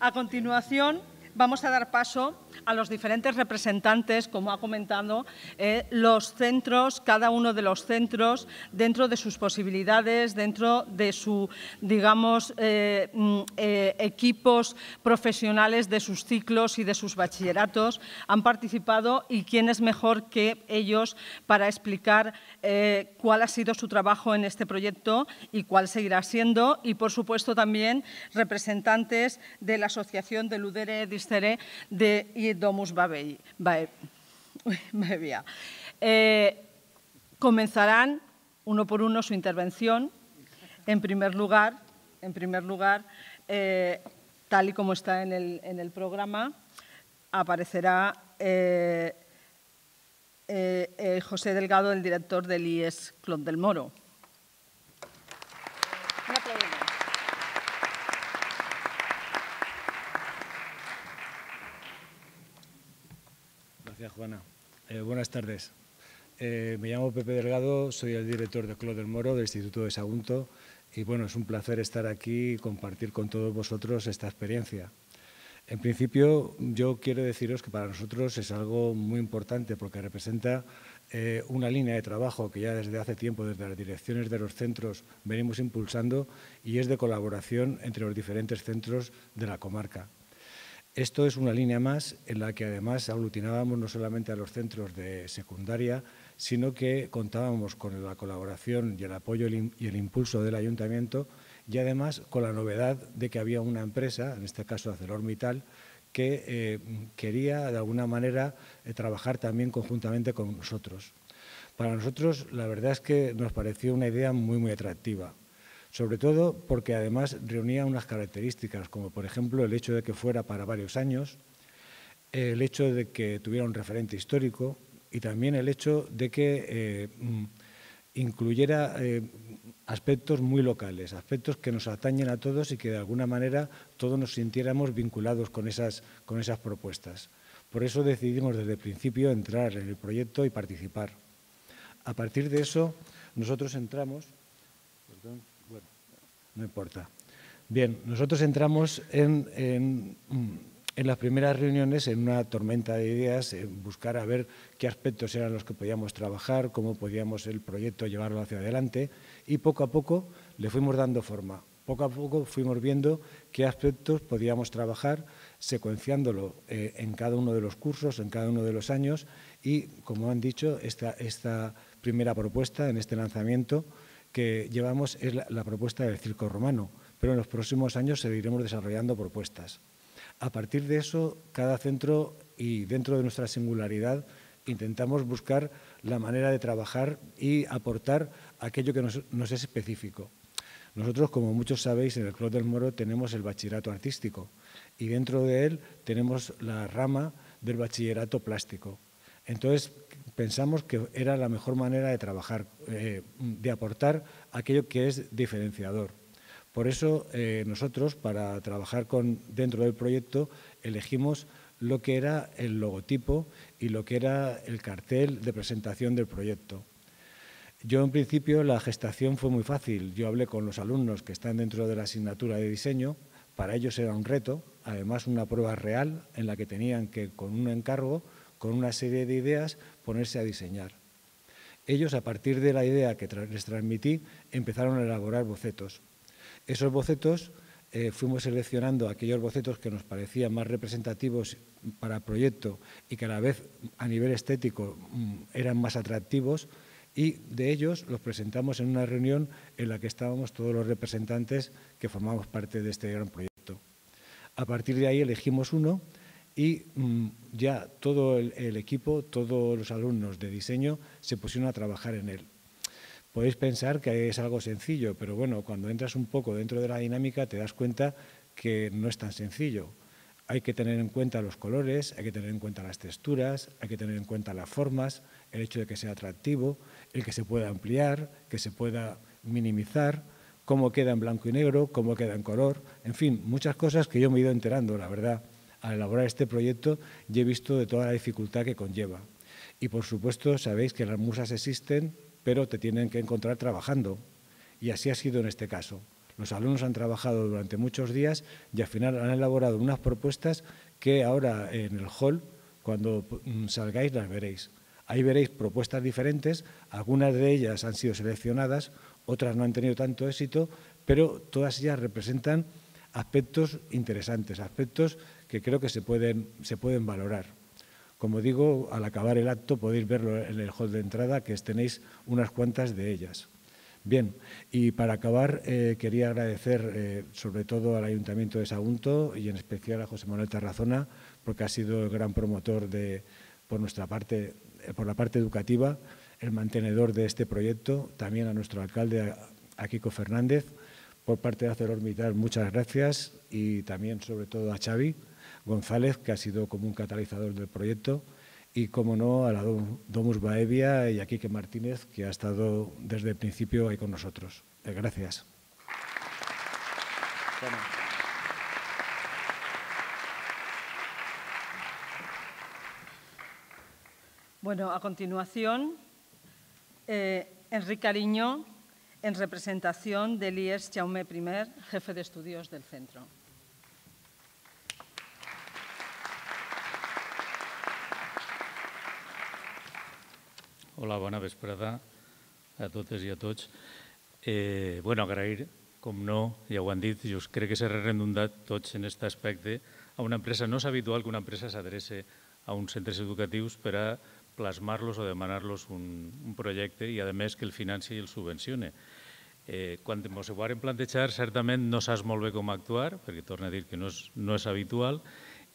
S1: a continuación vamos a dar paso a los diferentes representantes, como ha comentado, eh, los centros, cada uno de los centros, dentro de sus posibilidades, dentro de su, digamos, eh, mm, eh, equipos profesionales de sus ciclos y de sus bachilleratos, han participado y quién es mejor que ellos para explicar cuál ha sido su trabajo en este proyecto y cuál seguirá siendo, y por supuesto también representantes de la Asociación de Ludere Domus Bevia. Eh, comenzarán uno por uno su intervención. En primer lugar, en primer lugar eh, tal y como está en el, programa, aparecerá eh, José Delgado, el director del IES Clon del Moro.
S4: Eh, buenas tardes. Eh, me llamo Pepe Delgado, soy el director de Club del Moro del Instituto de Sagunto y bueno, es un placer estar aquí y compartir con todos vosotros esta experiencia. En principio, yo quiero deciros que para nosotros es algo muy importante porque representa eh, una línea de trabajo que ya desde hace tiempo, desde las direcciones de los centros, venimos impulsando y es de colaboración entre los diferentes centros de la comarca. Esto es una línea más en la que además aglutinábamos no solamente a los centros de secundaria, sino que contábamos con la colaboración y el apoyo y el impulso del ayuntamiento y además con la novedad de que había una empresa, en este caso ArcelorMittal, que eh, quería de alguna manera eh, trabajar también conjuntamente con nosotros. Para nosotros la verdad es que nos pareció una idea muy muy atractiva sobre todo porque además reunía unas características, como por ejemplo el hecho de que fuera para varios años, el hecho de que tuviera un referente histórico y también el hecho de que eh, mm, incluyera eh, aspectos muy locales, aspectos que nos atañen a todos y que de alguna manera todos nos sintiéramos vinculados con esas, con esas propuestas. Por eso decidimos desde el principio entrar en el proyecto y participar. A partir de eso, nosotros entramos... no importa. Bien, nosotros entramos en, las primeras reuniones en una tormenta de ideas, en buscar a ver qué aspectos eran los que podíamos trabajar, cómo podíamos el proyecto llevarlo hacia adelante y poco a poco le fuimos dando forma. Poco a poco fuimos viendo qué aspectos podíamos trabajar, secuenciándolo eh, en cada uno de los cursos, en cada uno de los años y, como han dicho, esta, esta primera propuesta en este lanzamiento que llevamos es la, propuesta del circo romano, pero en los próximos años seguiremos desarrollando propuestas. A partir de eso, cada centro y dentro de nuestra singularidad intentamos buscar la manera de trabajar y aportar aquello que nos, es específico. Nosotros, como muchos sabéis, en el Club del Moro tenemos el bachillerato artístico y dentro de él tenemos la rama del bachillerato plástico. Entonces, pensamos que era la mejor manera de trabajar, eh, de aportar aquello que es diferenciador. Por eso eh, nosotros, para trabajar con, dentro del proyecto, elegimos lo que era el logotipo y lo que era el cartel de presentación del proyecto. Yo, en principio, la gestación fue muy fácil. Yo hablé con los alumnos que están dentro de la asignatura de diseño. Para ellos era un reto, además una prueba real en la que tenían que, con un encargo, con una serie de ideas, ponerse a diseñar. Ellos, a partir de la idea que les transmití, empezaron a elaborar bocetos. Esos bocetos eh, fuimos seleccionando aquellos bocetos que nos parecían más representativos para el proyecto y que a la vez a nivel estético mm, eran más atractivos y de ellos los presentamos en una reunión en la que estábamos todos los representantes que formamos parte de este gran proyecto. A partir de ahí elegimos uno y mm, ya todo el, equipo, todos los alumnos de diseño se pusieron a trabajar en él. Podéis pensar que es algo sencillo, pero bueno, cuando entras un poco dentro de la dinámica te das cuenta que no es tan sencillo. Hay que tener en cuenta los colores, hay que tener en cuenta las texturas, hay que tener en cuenta las formas, el hecho de que sea atractivo, el que se pueda ampliar, que se pueda minimizar, cómo queda en blanco y negro, cómo queda en color, en fin, muchas cosas que yo me he ido enterando, la verdad al elaborar este proyecto y he visto de toda la dificultad que conlleva. Y por supuesto sabéis que las musas existen, pero te tienen que encontrar trabajando. Y así ha sido en este caso. Los alumnos han trabajado durante muchos días y al final han elaborado unas propuestas que ahora en el hall, cuando mm, salgáis, las veréis. Ahí veréis propuestas diferentes, algunas de ellas han sido seleccionadas, otras no han tenido tanto éxito, pero todas ellas representan aspectos interesantes, aspectos que creo que se pueden, se pueden valorar. Como digo, al acabar el acto podéis verlo en el hall de entrada, que tenéis unas cuantas de ellas. Bien, y para acabar eh, quería agradecer eh, sobre todo al Ayuntamiento de Sagunto y en especial a José Manuel Terrazona, porque ha sido el gran promotor de, por nuestra parte, eh, por la parte educativa, el mantenedor de este proyecto, también a nuestro alcalde, a Kiko Fernández, por parte de ArcelorMittal, muchas gracias y también sobre todo a Xavi, González, que ha sido como un catalizador del proyecto, y, como no, a la Domus Baevia y a Quique Martínez, que ha estado desde el principio ahí con nosotros. Eh, gracias.
S1: Bueno, a continuación, eh, Enrique Cariño, en representación del IES Jaume I, jefe de estudios del centro.
S5: Hola, bona vesprada a totes i a tots. Eh, bueno, agrair, com no, ja ho han dit, jo crec que s'ha redundat tots en aquest aspecte, a una empresa, no és habitual que una empresa s'adrece a uns centres educatius per a plasmar-los o demanar-los un, un projecte i, a més, que el financi i el subvencione. Eh, quan ens ho vam plantejar, certament no saps molt bé com actuar, perquè torna a dir que no és, no és habitual,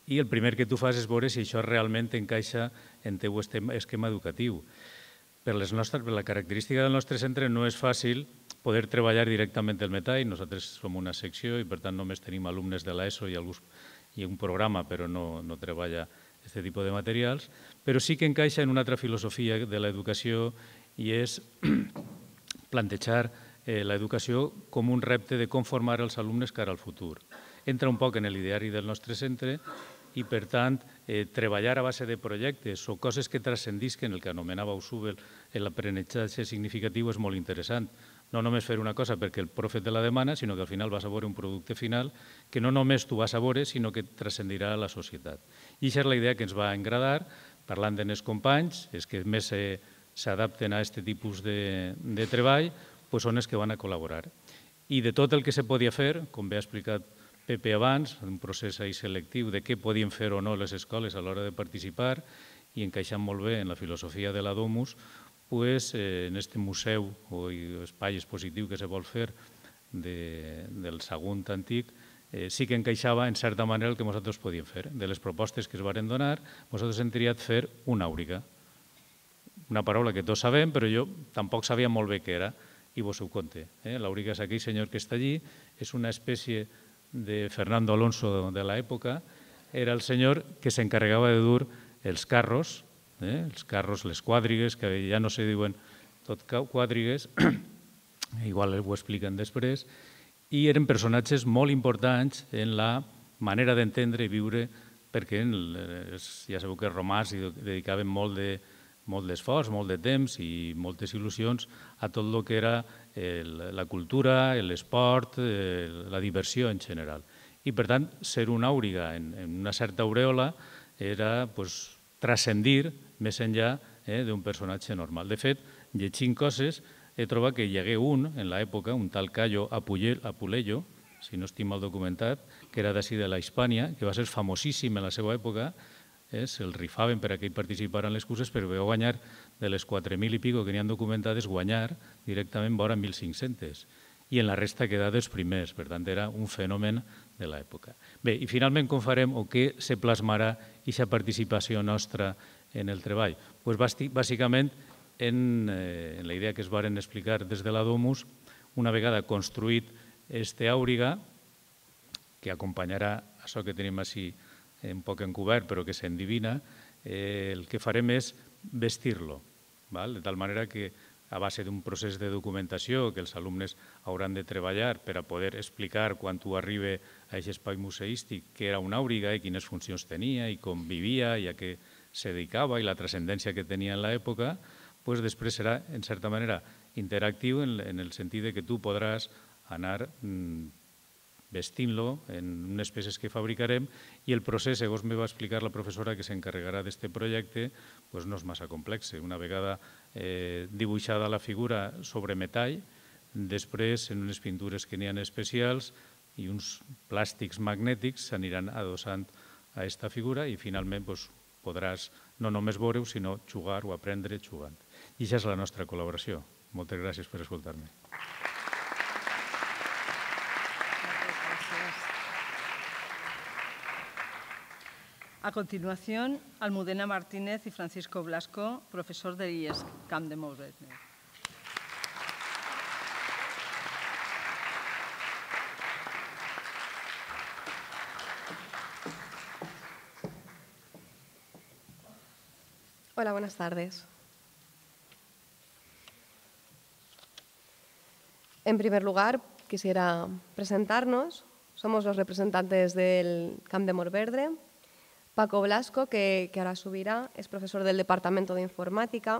S5: i el primer que tu fas és veure si això realment encaixa en teu esquema educatiu per, les nostres, per la característica del nostre centre no és fàcil poder treballar directament el metall. Nosaltres som una secció i per tant només tenim alumnes de l'ESO i, i un programa, però no, no treballa aquest tipus de materials, però sí que encaixa en una altra filosofia de l'educació i és plantejar eh, l'educació com un repte de com formar els alumnes cara al futur. Entra un poc en l'ideari del nostre centre i, per tant, eh, treballar a base de projectes o coses que transcendisquen el que anomenava Usubel l'aprenentatge significatiu és molt interessant. No només fer una cosa perquè el profe te la demana, sinó que al final vas a veure un producte final que no només tu vas a veure, sinó que transcendirà a la societat. I això és la idea que ens va engradar, parlant de els companys, és que més s'adapten a aquest tipus de, de treball, doncs són els que van a col·laborar. i de tot el que se podia fer, com bé ha explicat Pepe abans, un procés ahí selectiu de què podien fer o no les escoles a l'hora de participar i encaixant molt bé en la filosofia de la Domus, pues, eh, en este museu o espai expositiu que se vol fer de, del Sagunt antic, eh, sí que encaixava en certa manera el que nosaltres podíem fer. De les propostes que es varen donar, nosaltres hem triat fer una àuriga. Una paraula que tots sabem, però jo tampoc sabia molt bé què era, i vos ho conte. Eh? L'àuriga és aquell senyor que està allí, és una espècie de Fernando Alonso de l'època, era el senyor que s'encarregava de dur els carros, eh? els carros, les quadrigues, que ja no se diuen tot quadrigues, igual ho expliquen després, i eren personatges molt importants en la manera d'entendre i viure, perquè ja sabeu que els romans dedicaven molt de, molt d'esforç, molt de temps i moltes il·lusions a tot el que era la cultura, l'esport, la diversió en general. I, per tant, ser una àuriga en, en una certa aureola era pues, transcendir més enllà eh, d'un personatge normal. De fet, llegint coses, he trobat que hi hagué un, en l'època, un tal Cayo Apulello, si no estic mal documentat, que era d'ací de la Hispània, que va ser famosíssim en la seva època, eh, se'l rifaven per a que hi les curses, però veu guanyar de les 4.000 i pico que n'hi han documentades, guanyar directament vora 1.500 i en la resta quedar dels primers, per tant era un fenomen de l'època. Bé, i finalment com farem o què se plasmarà aquesta participació nostra en el treball? Pues bàsicament en, eh, en la idea que es varen explicar des de la Domus, una vegada construït este àuriga, que acompanyarà això que tenim així un poc encobert però que s'endivina, eh, el que farem és vestir-lo, de tal manera que a base d'un procés de documentació que els alumnes hauran de treballar per a poder explicar quan tu arriba a aquest espai museístic què era una àuriga i quines funcions tenia i com vivia i a què se dedicava i la transcendència que tenia en l'època, pues després serà, en certa manera, interactiu en, en el sentit de que tu podràs anar mm, vestint-lo en unes peces que fabricarem i el procés, segons me va explicar la professora que s'encarregarà d'aquest projecte, pues no és massa complex. Una vegada eh, dibuixada la figura sobre metall, després en unes pintures que n'hi ha especials i uns plàstics magnètics s'aniran adossant a aquesta figura i finalment pues, podràs no només veure-ho, sinó jugar o aprendre jugant. I això és la nostra col·laboració. Moltes gràcies per escoltar-me.
S1: A continuación, Almudena Martínez y Francisco Blasco, profesor de IES Camp de Montbéliard.
S6: Hola, buenas tardes. En primer lugar, quisiera presentarnos. Somos los representantes del Camp de Morverdre, Paco Blasco, que, ahora subirá, es profesor del Departamento de Informática.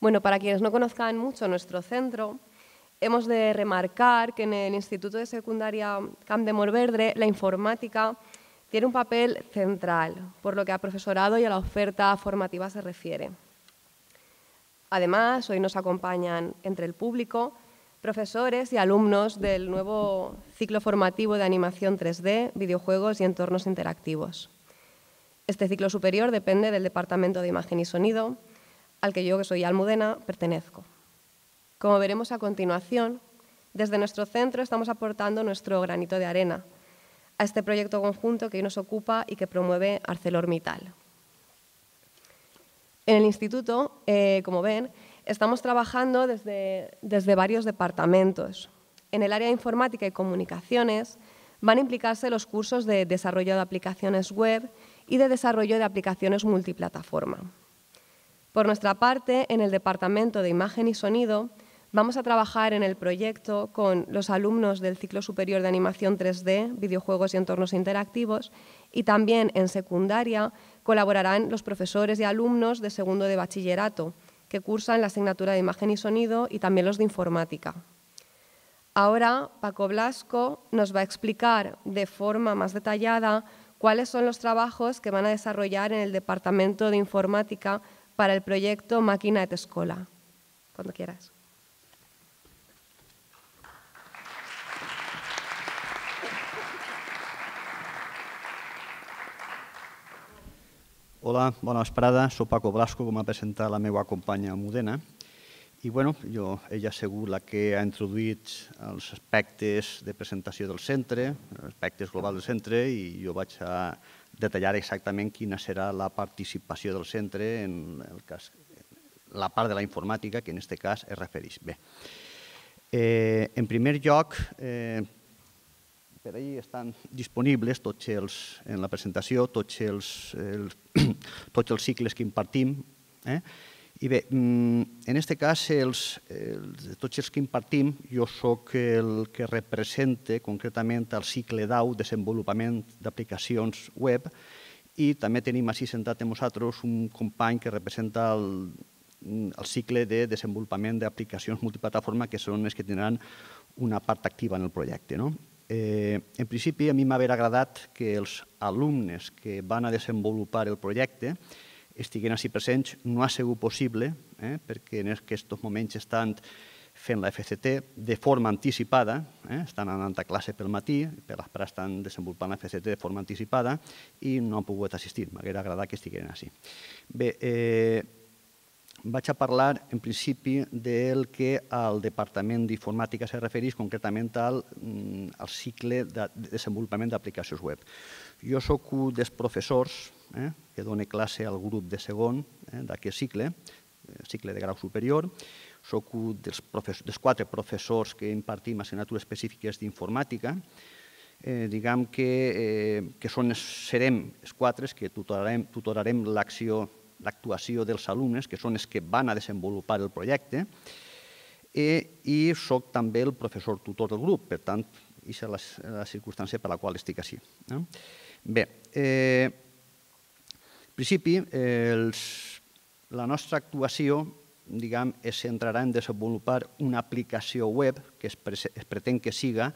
S6: Bueno, para quienes no conozcan mucho nuestro centro, hemos de remarcar que en el Instituto de Secundaria Camp de Morverdre la informática tiene un papel central, por lo que a profesorado y a la oferta formativa se refiere. Además, hoy nos acompañan entre el público profesores y alumnos del nuevo ciclo formativo de animación 3D, videojuegos y entornos interactivos. Este ciclo superior depende del Departamento de Imagen y Sonido, al que yo, que soy Almudena, pertenezco. Como veremos a continuación, desde nuestro centro estamos aportando nuestro granito de arena a este proyecto conjunto que hoy nos ocupa y que promueve ArcelorMittal. En el instituto, eh, como ven, estamos trabajando desde, desde varios departamentos. En el área de informática y comunicaciones van a implicarse los cursos de desarrollo de aplicaciones web y de desarrollo de aplicaciones multiplataforma. Por nuestra parte, en el Departamento de Imagen y Sonido, vamos a trabajar en el proyecto con los alumnos del ciclo superior de animación 3D, videojuegos y entornos interactivos, y también en secundaria colaborarán los profesores y alumnos de segundo de bachillerato, que cursan la asignatura de imagen y sonido y también los de informática. Ahora Paco Blasco nos va a explicar de forma más detallada cuáles son los trabajos que van a desarrollar en el Departamento de Informática para el proyecto Máquina et Escola. Cuando quieras.
S7: Hola, bona vesprada. Soc Paco Blasco, com a presentar la meva companya Modena. I bueno, jo, ella ha sigut la que ha introduït els aspectes de presentació del centre, aspectes globals del centre, i jo vaig a detallar exactament quina serà la participació del centre en el cas, la part de la informàtica, que en aquest cas es refereix. Bé, eh, en primer lloc, eh, per ahir estan disponibles tots els, en la presentació tots els, els, tots els cicles que impartim. Eh? I bé, mm, en aquest cas, els, els, tots els que impartim, jo sóc el que representa concretament el cicle d'AU, desenvolupament d'aplicacions web, i també tenim així sentat amb nosaltres un company que representa el, el cicle de desenvolupament d'aplicacions multiplataforma, que són els que tindran una part activa en el projecte. No? Eh, en principi, a mi m'haver agradat que els alumnes que van a desenvolupar el projecte estiguen així presents. No ha sigut possible, eh, perquè en aquests moments estan fent la FCT de forma anticipada, eh, estan anant a classe pel matí, per l'esperar estan desenvolupant la FCT de forma anticipada i no han pogut assistir. M'hauria agradat que estiguin així. Bé, eh, vaig a parlar, en principi, del que al Departament d'Informàtica se refereix concretament al, mm, al cicle de desenvolupament d'aplicacions web. Jo sóc un dels professors eh, que dona classe al grup de segon eh, d'aquest cicle, eh, cicle de grau superior, sóc un dels, dels quatre professors que impartim assignatures específiques d'informàtica, eh, diguem que, eh, que són, serem els quatre que tutorarem, tutorarem l'acció l'actuació dels alumnes, que són els que van a desenvolupar el projecte, eh, i sóc també el professor tutor del grup, per tant, aquesta és la, la circumstància per la qual estic així. No? Bé, eh, en principi, eh, els, la nostra actuació diguem, es centrarà en desenvolupar una aplicació web que es, pre es pretén que siga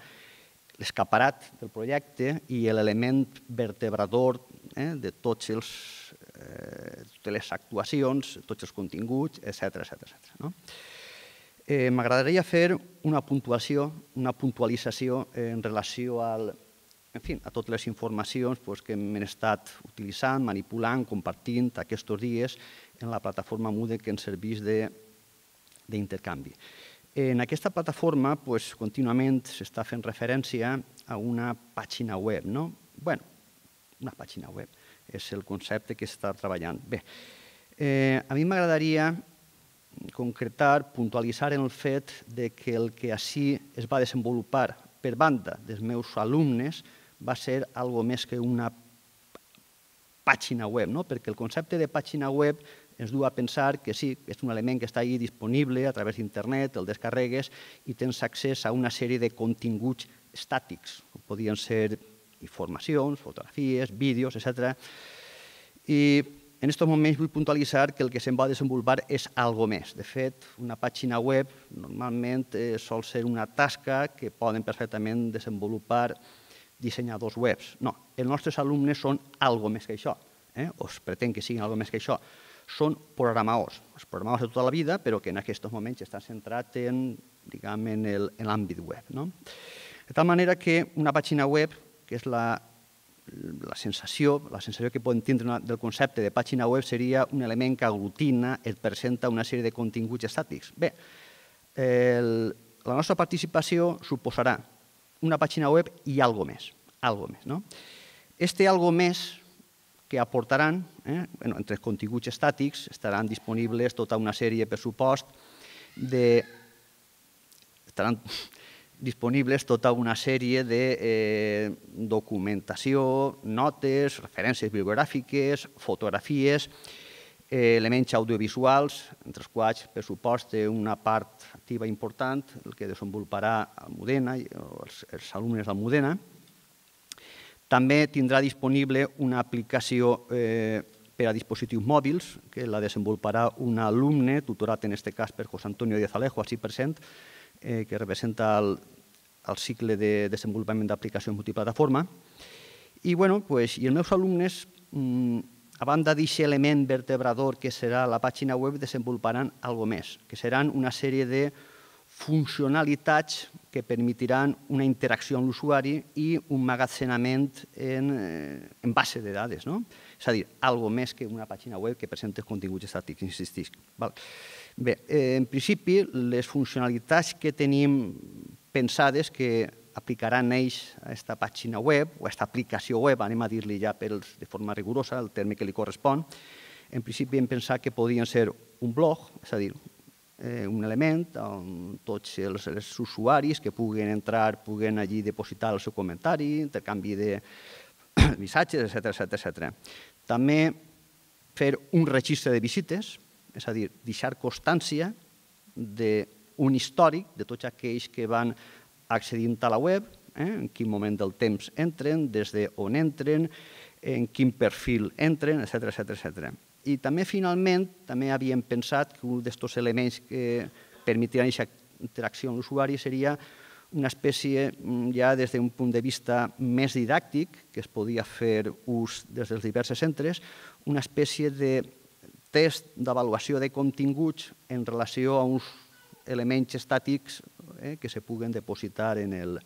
S7: l'escaparat del projecte i l'element vertebrador eh, de tots els eh, totes les actuacions, tots els continguts, etc etc etc. No? Eh, M'agradaria fer una puntuació, una puntualització en relació al, en fi, a totes les informacions pues, que hem estat utilitzant, manipulant, compartint aquests dies en la plataforma Moodle que ens serveix d'intercanvi. En aquesta plataforma pues, contínuament s'està fent referència a una pàgina web. No? bueno, una pàgina web és el concepte que està treballant. Bé, eh, a mi m'agradaria concretar, puntualitzar en el fet de que el que així es va desenvolupar per banda dels meus alumnes va ser algo més que una pàgina web, no? perquè el concepte de pàgina web ens du a pensar que sí, és un element que està ahí disponible a través d'internet, el descarregues i tens accés a una sèrie de continguts estàtics, que podien ser informacions, fotografies, vídeos, etc. I en aquests moments vull puntualitzar que el que se'n va desenvolupar és algo més. De fet, una pàgina web normalment eh, sol ser una tasca que poden perfectament desenvolupar dissenyadors webs. No, els nostres alumnes són algo més que això, eh? o es pretén que siguin algo més que això. Són programadors, els programadors de tota la vida, però que en aquests moments estan centrats en, diguem, en l'àmbit web. No? De tal manera que una pàgina web que és la, la sensació, la sensació que poden tindre del concepte de pàgina web seria un element que aglutina, et presenta una sèrie de continguts estàtics. Bé, el, la nostra participació suposarà una pàgina web i algo més, algo més. No? Este algo més que aportaran, eh, bueno, entre els continguts estàtics estaran disponibles tota una sèrie, per supost, de, estaran disponibles tota una sèrie de eh, documentació, notes, referències bibliogràfiques, fotografies, elements audiovisuals, entre els quals, per supost, té una part activa important, el que desenvoluparà el Modena, els, els alumnes del Modena. També tindrà disponible una aplicació eh, per a dispositius mòbils, que la desenvoluparà un alumne, tutorat en aquest cas per José Antonio Díaz Alejo, al 6%, eh, que representa el, el cicle de desenvolupament d'aplicacions multiplataforma. I, bueno, pues, i els meus alumnes, mmm, a banda d'aquest element vertebrador que serà la pàgina web, desenvoluparan algo més, que seran una sèrie de funcionalitats que permetiran una interacció amb l'usuari i un magatzenament en, eh, en base de dades. No? És a dir, algo més que una pàgina web que presenta continguts estàtics, insistisc. Val. Bé, eh, en principi, les funcionalitats que tenim pensades que aplicaran ells a aquesta pàgina web o a aquesta aplicació web, anem a dir-li ja pels, de forma rigorosa, el terme que li correspon, en principi hem pensat que podien ser un blog, és a dir, eh, un element on tots els, els usuaris que puguen entrar puguen allí depositar el seu comentari, intercanvi de missatges, etc etc etc. També fer un registre de visites, és a dir, deixar constància d'un històric de tots aquells que van accedint a la web, eh, en quin moment del temps entren, des d'on entren, en quin perfil entren, etc etc etc. I també, finalment, també havíem pensat que un d'aquests elements que permetien aquesta interacció amb l'usuari seria una espècie, mm, ja des d'un punt de vista més didàctic, que es podia fer ús des dels diversos centres, una espècie de test d'avaluació de continguts en relació a uns elements estàtics eh, que se puguen depositar en, el,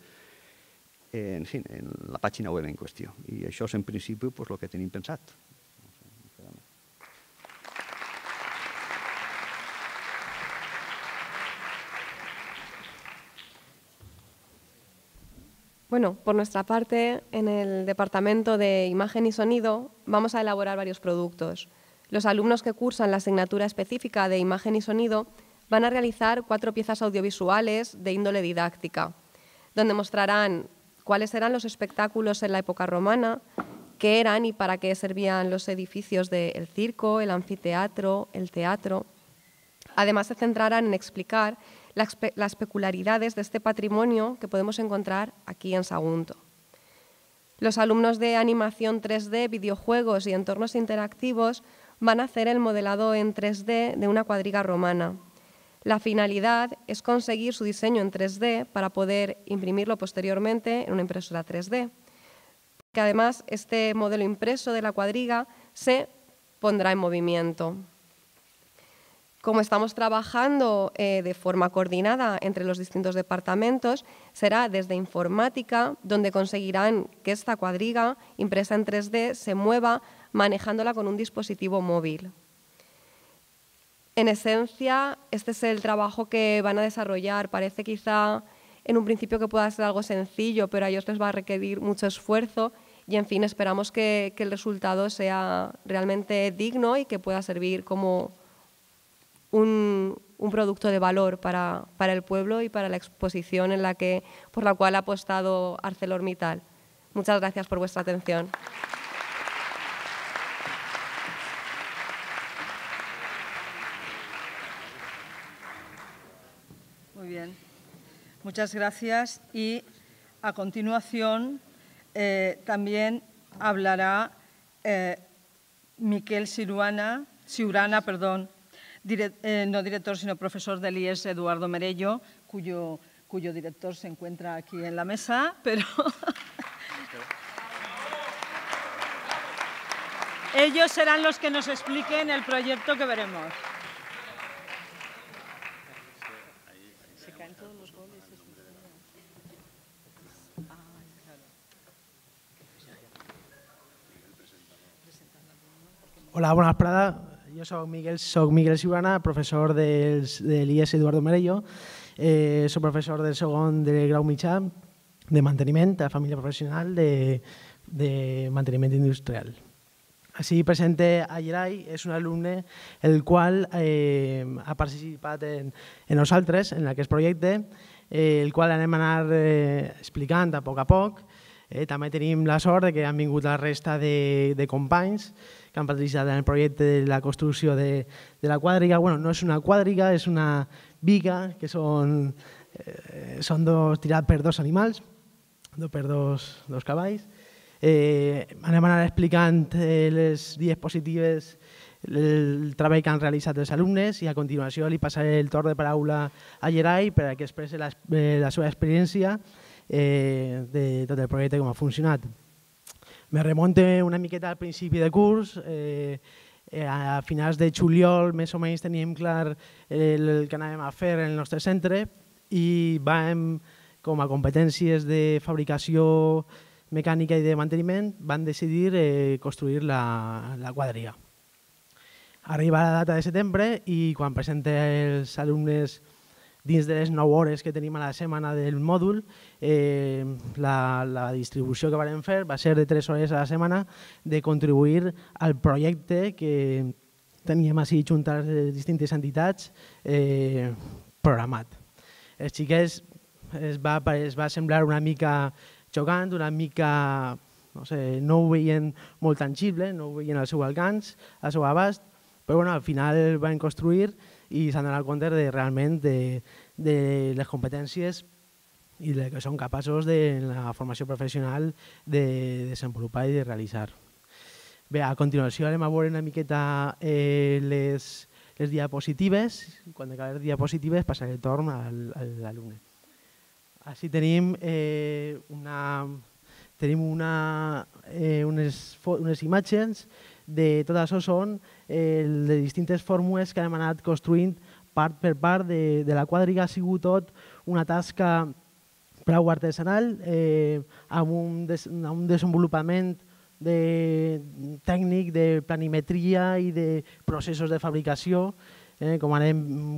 S7: en, fin, en la pàgina web en qüestió. I això és, en principi, pues, el que tenim pensat.
S6: Bueno, por nuestra parte, en el Departamento de Imagen y Sonido vamos a elaborar varios productos. Los alumnos que cursan la asignatura específica de Imagen y Sonido van a realizar cuatro piezas audiovisuales de índole didáctica, donde mostrarán cuáles eran los espectáculos en la época romana, qué eran y para qué servían los edificios del circo, el anfiteatro, el teatro. Además, se centrarán en explicar las, peculiaridades de este patrimonio que podemos encontrar aquí en Sagunto. Los alumnos de animación 3D, videojuegos y entornos interactivos van a hacer el modelado en 3D de una cuadriga romana. La finalidad es conseguir su diseño en 3D para poder imprimirlo posteriormente en una impresora 3D. Que además este modelo impreso de la cuadriga se pondrá en movimiento. Como estamos trabajando eh, de forma coordinada entre los distintos departamentos, será desde informática donde conseguirán que esta cuadriga impresa en 3D se mueva manejándola con un dispositivo móvil. En esencia, este es el trabajo que van a desarrollar. Parece quizá en un principio que pueda ser algo sencillo, pero a ellos les va a requerir mucho esfuerzo y, en fin, esperamos que, que el resultado sea realmente digno y que pueda servir como un, producto de valor para, el pueblo y para la exposición en la que, por la cual ha apostado ArcelorMittal. Muchas gracias por vuestra atención.
S1: Muy bien. Muchas gracias. Y a continuación eh, también hablará eh, Miquel Siruana, Siurana, perdón, eh, no director, sino profesor del IES, Eduardo Merello, cuyo, cuyo director se encuentra aquí en la mesa, pero... Ellos serán los que nos expliquen el proyecto que veremos.
S8: Hola, buenas Prada. Jo soc Miguel, soc Miguel Siurana, professor de l'IES Eduardo Merello. Eh, soc professor del segon de grau mitjà de manteniment la família professional de, de manteniment industrial. Així presente a Gerai, és un alumne el qual eh, ha participat en, en nosaltres, en aquest projecte, eh, el qual anem a anar eh, explicant a poc a poc. Eh, també tenim la sort de que han vingut la resta de, de companys que han participado en el proyecto de la construcción de, la cuadriga. Bueno, no es una cuadriga, es una viga, que son, eh, son dos tiradas por dos animales, dos per dos, dos caballos. Eh, anem a anar explicant eh, les diapositives el treball que han realitzat els alumnes i a continuació li passaré el torn de paraula a Gerai per a que expressi la, eh, la seva experiència eh, de tot el projecte com ha funcionat. Me remonte una miqueta al principi de curs, eh, eh, a finals de juliol més o menys teníem clar el, el que anàvem a fer en el nostre centre i vam, com a competències de fabricació mecànica i de manteniment, van decidir eh, construir la, la quadriga. Arriba la data de setembre i quan presenta els alumnes dins de les 9 hores que tenim a la setmana del mòdul, eh, la, la distribució que vam fer va ser de 3 hores a la setmana de contribuir al projecte que teníem així les distintes entitats eh, programat. Els xiquets es va, es va semblar una mica jugant, una mica, no sé, no ho veien molt tangible, no ho veien al seu alcance, al seu abast, però bueno, al final van construir i s'han donat compte de, realment de, de les competències i de que són capaços de la formació professional de desenvolupar i de realitzar. Bé, a continuació anem a veure una miqueta eh, les, les diapositives. Quan acabi les diapositives passaré el torn a l'alumne. Així tenim, eh, una, tenim una, eh, unes, unes imatges de tot això són eh, de distintes fórmules que hem anat construint part per part de, de la quadriga. Ha sigut tot una tasca prou artesanal, eh, amb, un des, amb un desenvolupament de, tècnic de planimetria i de processos de fabricació Eh, com, anem,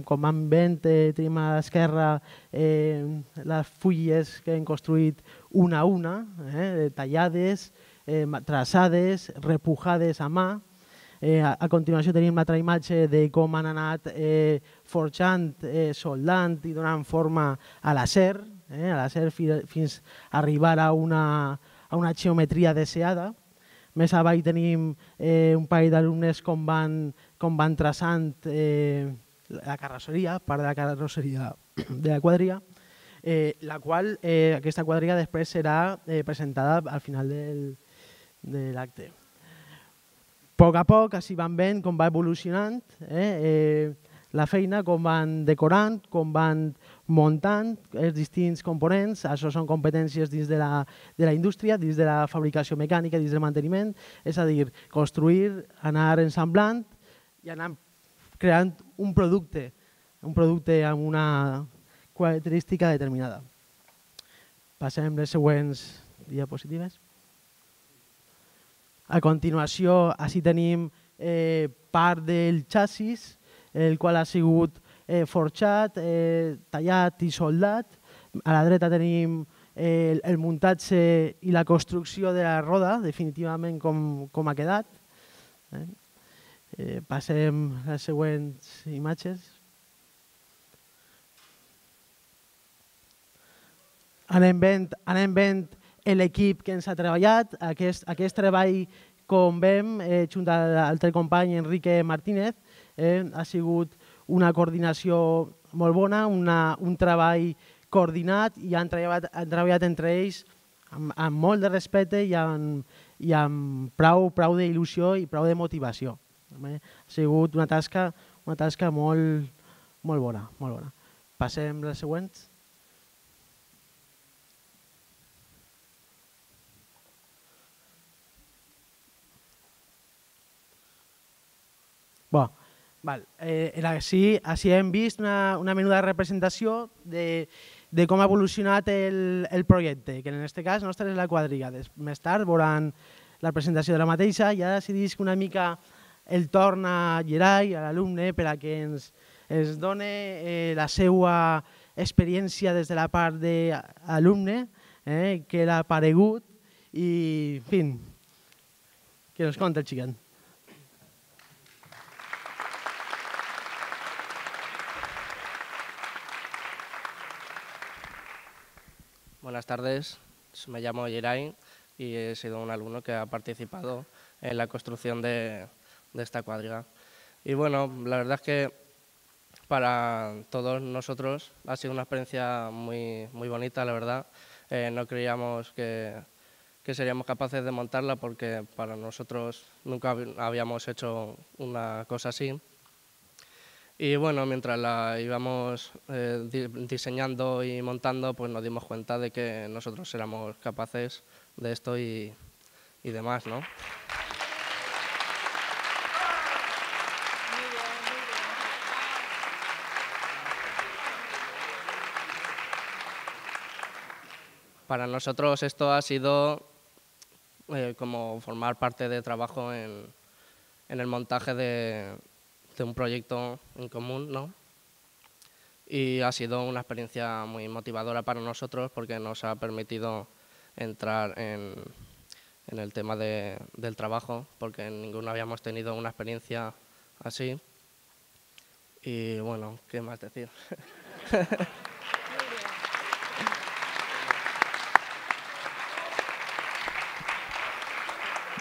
S8: com vam veient, eh, tenim a l'esquerra eh, les fulles que hem construït una a una, eh, tallades, eh, traçades, repujades a mà. Eh, a, a continuació tenim l'altra imatge de com han anat eh, forjant, eh, soldant i donant forma a l'acer, eh, a l'acer fi, fins a arribar a una, a una geometria deseada. Més avall tenim eh, un parell d'alumnes com van com van traçant eh, la carrosseria, part de la carrosseria de la quadriga, eh, la qual eh, aquesta quadriga després serà eh, presentada al final del, de l'acte. A poc a poc, així van veient com va evolucionant eh, eh, la feina, com van decorant, com van muntant els distints components. Això són competències dins de la, de la indústria, dins de la fabricació mecànica, dins del manteniment, és a dir, construir, anar ensamblant i anar creant un producte, un producte amb una característica determinada. Passem les següents diapositives. A continuació, així tenim eh, part del xassis, el qual ha sigut eh, forjat, eh, tallat i soldat. A la dreta tenim eh, el muntatge i la construcció de la roda, definitivament com, com ha quedat. Eh? Eh, passem les següents imatges. Anem vent, anem vent l'equip que ens ha treballat. Aquest, aquest treball, com vem, eh, junt a l'altre company, Enrique Martínez, eh, ha sigut una coordinació molt bona, una, un treball coordinat i han treballat, han treballat entre ells amb, amb molt de respecte i amb, i amb prou, prou d'il·lusió i prou de motivació. Ha sigut una tasca, una tasca molt, molt bona, molt bona. Passem les següents. Bo, val. Eh, era així, així hem vist una, una menuda representació de, de com ha evolucionat el, el projecte, que en aquest cas nostre és la quadriga. Més tard veuran la presentació de la mateixa i ara decidisc una mica el torn a Gerai, a l'alumne, per a que ens, ens doni eh, la seva experiència des de la part de l'alumne, eh, que l'ha aparegut i, en fi, que ens conta el xiquet.
S9: Buenas tardes, me llamo Yeray y he sido un alumno que ha participado en la construcción de, de esta cuadriga. Y bueno, la verdad es que para todos nosotros ha sido una experiencia muy, muy bonita, la verdad. Eh, no creíamos que, que, seríamos capaces de montarla porque para nosotros nunca habíamos hecho una cosa así. Y bueno, mientras la íbamos eh, diseñando y montando, pues nos dimos cuenta de que nosotros éramos capaces de esto y, y demás, ¿no? para nosotros esto ha sido eh, como formar parte de trabajo en, en el montaje de, de, un proyecto en común, ¿no? Y ha sido una experiencia muy motivadora para nosotros porque nos ha permitido entrar en, el tema de, del trabajo, porque ninguno habíamos tenido una experiencia así. Y bueno, ¿qué más decir?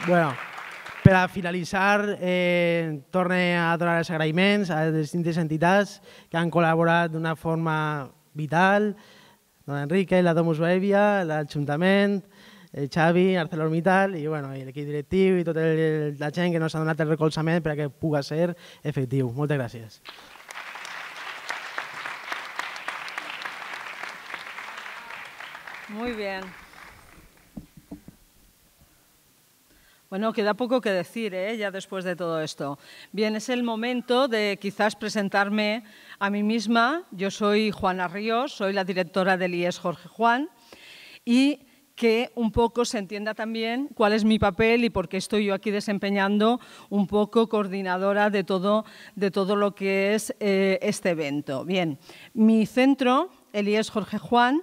S8: bueno, para finalitzar, eh, torne a donar els agraïments a les distintes entitats que han col·laborat d'una forma vital, don Enrique, la Domus Baevia, l'Ajuntament, el Xavi, ArcelorMittal i, bueno, i l'equip directiu i tota la gent que nos ha donat el recolzament perquè puga ser efectiu. Moltes gràcies.
S1: Muy bien. Bueno, queda poco que decir ¿eh? ya después de todo esto. Bien, es el momento de quizás presentarme a mí misma. Yo soy Juana Ríos, soy la directora del IES Jorge Juan y que un poco se entienda también cuál es mi papel y por qué estoy yo aquí desempeñando un poco coordinadora de todo, de todo lo que es eh, este evento. Bien, mi centro, el IES Jorge Juan,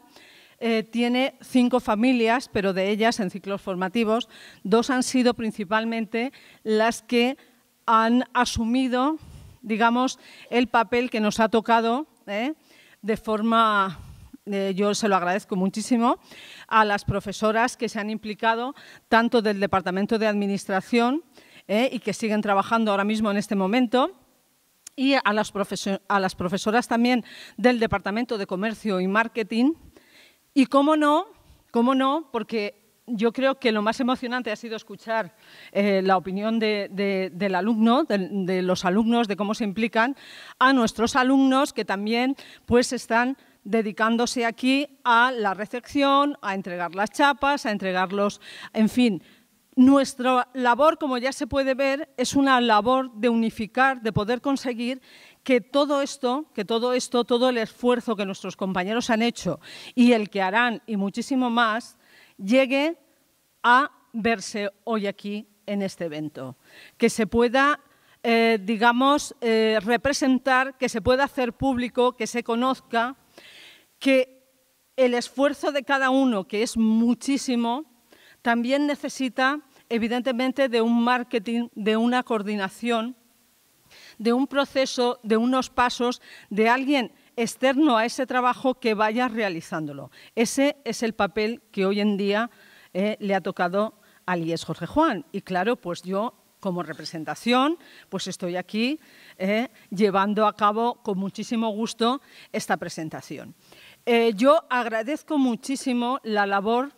S1: eh, tiene cinco familias, pero de ellas, en ciclos formativos, dos han sido principalmente las que han asumido, digamos, el papel que nos ha tocado ¿eh? de forma eh, yo se lo agradezco muchísimo a las profesoras que se han implicado tanto del Departamento de Administración y que siguen trabajando ahora mismo en este momento y a las profesoras también del Departamento de Comercio y Marketing y cómo no, cómo no, porque yo creo que lo más emocionante ha sido escuchar eh, la opinión de, de, del alumno, de, de, los alumnos, de cómo se implican, a nuestros alumnos que también pues están dedicándose aquí a la recepción, a entregar las chapas, a entregarlos, en fin. Nuestra labor, como ya se puede ver, es una labor de unificar, de poder conseguir que todo esto, que todo esto, todo el esfuerzo que nuestros compañeros han hecho y el que harán y muchísimo más, llegue a verse hoy aquí en este evento. Que se pueda, eh, digamos, eh, representar, que se pueda hacer público, que se conozca, que el esfuerzo de cada uno, que es muchísimo, también necesita, evidentemente, de un marketing, de una coordinación de un proceso, de unos pasos, de alguien externo a ese trabajo que vaya realizándolo. Ese es el papel que hoy en día eh, le ha tocado al IES Jorge Juan. Y claro, pues yo como representación, pues estoy aquí eh, llevando a cabo con muchísimo gusto esta presentación. Eh, yo agradezco muchísimo la labor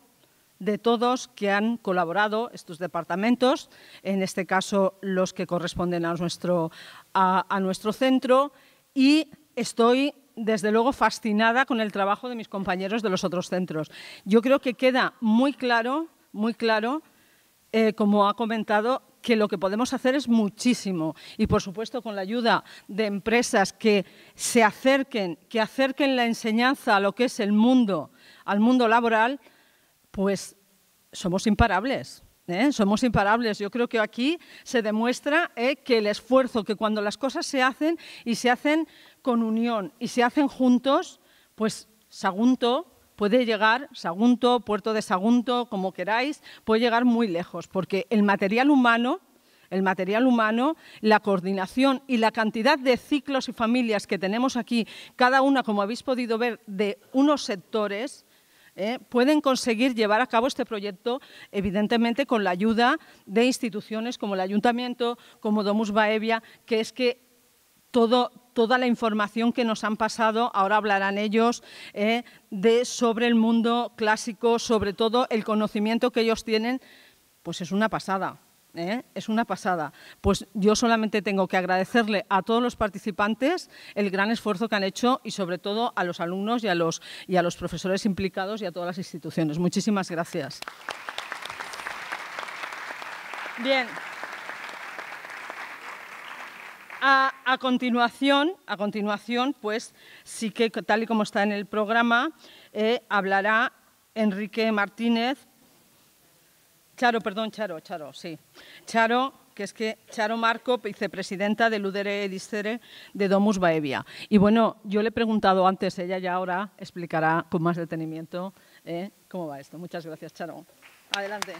S1: de todos que han colaborado, estos departamentos, en este caso los que corresponden a nuestro, a, a nuestro centro, y estoy desde luego fascinada con el trabajo de mis compañeros de los otros centros. Yo creo que queda muy claro, muy claro, eh, como ha comentado, que lo que podemos hacer es muchísimo y, por supuesto, con la ayuda de empresas que se acerquen, que acerquen la enseñanza a lo que es el mundo, al mundo laboral, pues somos imparables. ¿eh? Somos imparables. Yo creo que aquí se demuestra ¿eh? que el esfuerzo, que cuando las cosas se hacen y se hacen con unión y se hacen juntos, pues Sagunto puede llegar, Sagunto, Puerto de Sagunto, como queráis, puede llegar muy lejos, porque el material humano, el material humano, la coordinación y la cantidad de ciclos y familias que tenemos aquí, cada una, como habéis podido ver, de unos sectores, ¿eh? pueden conseguir llevar a cabo este proyecto, evidentemente con la ayuda de instituciones como el Ayuntamiento, como Domus Baevia, que es que toda la información que nos han pasado, ahora hablarán ellos, ¿eh? de, sobre el mundo clásico, sobre todo el conocimiento que ellos tienen, pues es una pasada. ¿Eh? es una pasada. Pues yo solamente tengo que agradecerle a todos los participantes el gran esfuerzo que han hecho y sobre todo a los alumnos y a los, y a los profesores implicados y a todas las instituciones. Muchísimas gracias. Bien. A, continuación, a continuación, pues sí que tal y como está en el programa, eh, hablará Enrique Martínez, Charo, perdón, Charo, Charo, sí. Charo, que es que Charo Marco, vicepresidenta del UDR Discere de Domus Baevia. Y bueno, yo le he preguntado antes, ella ya ahora explicará con más detenimiento eh, cómo va esto. Muchas gracias, Charo. Adelante.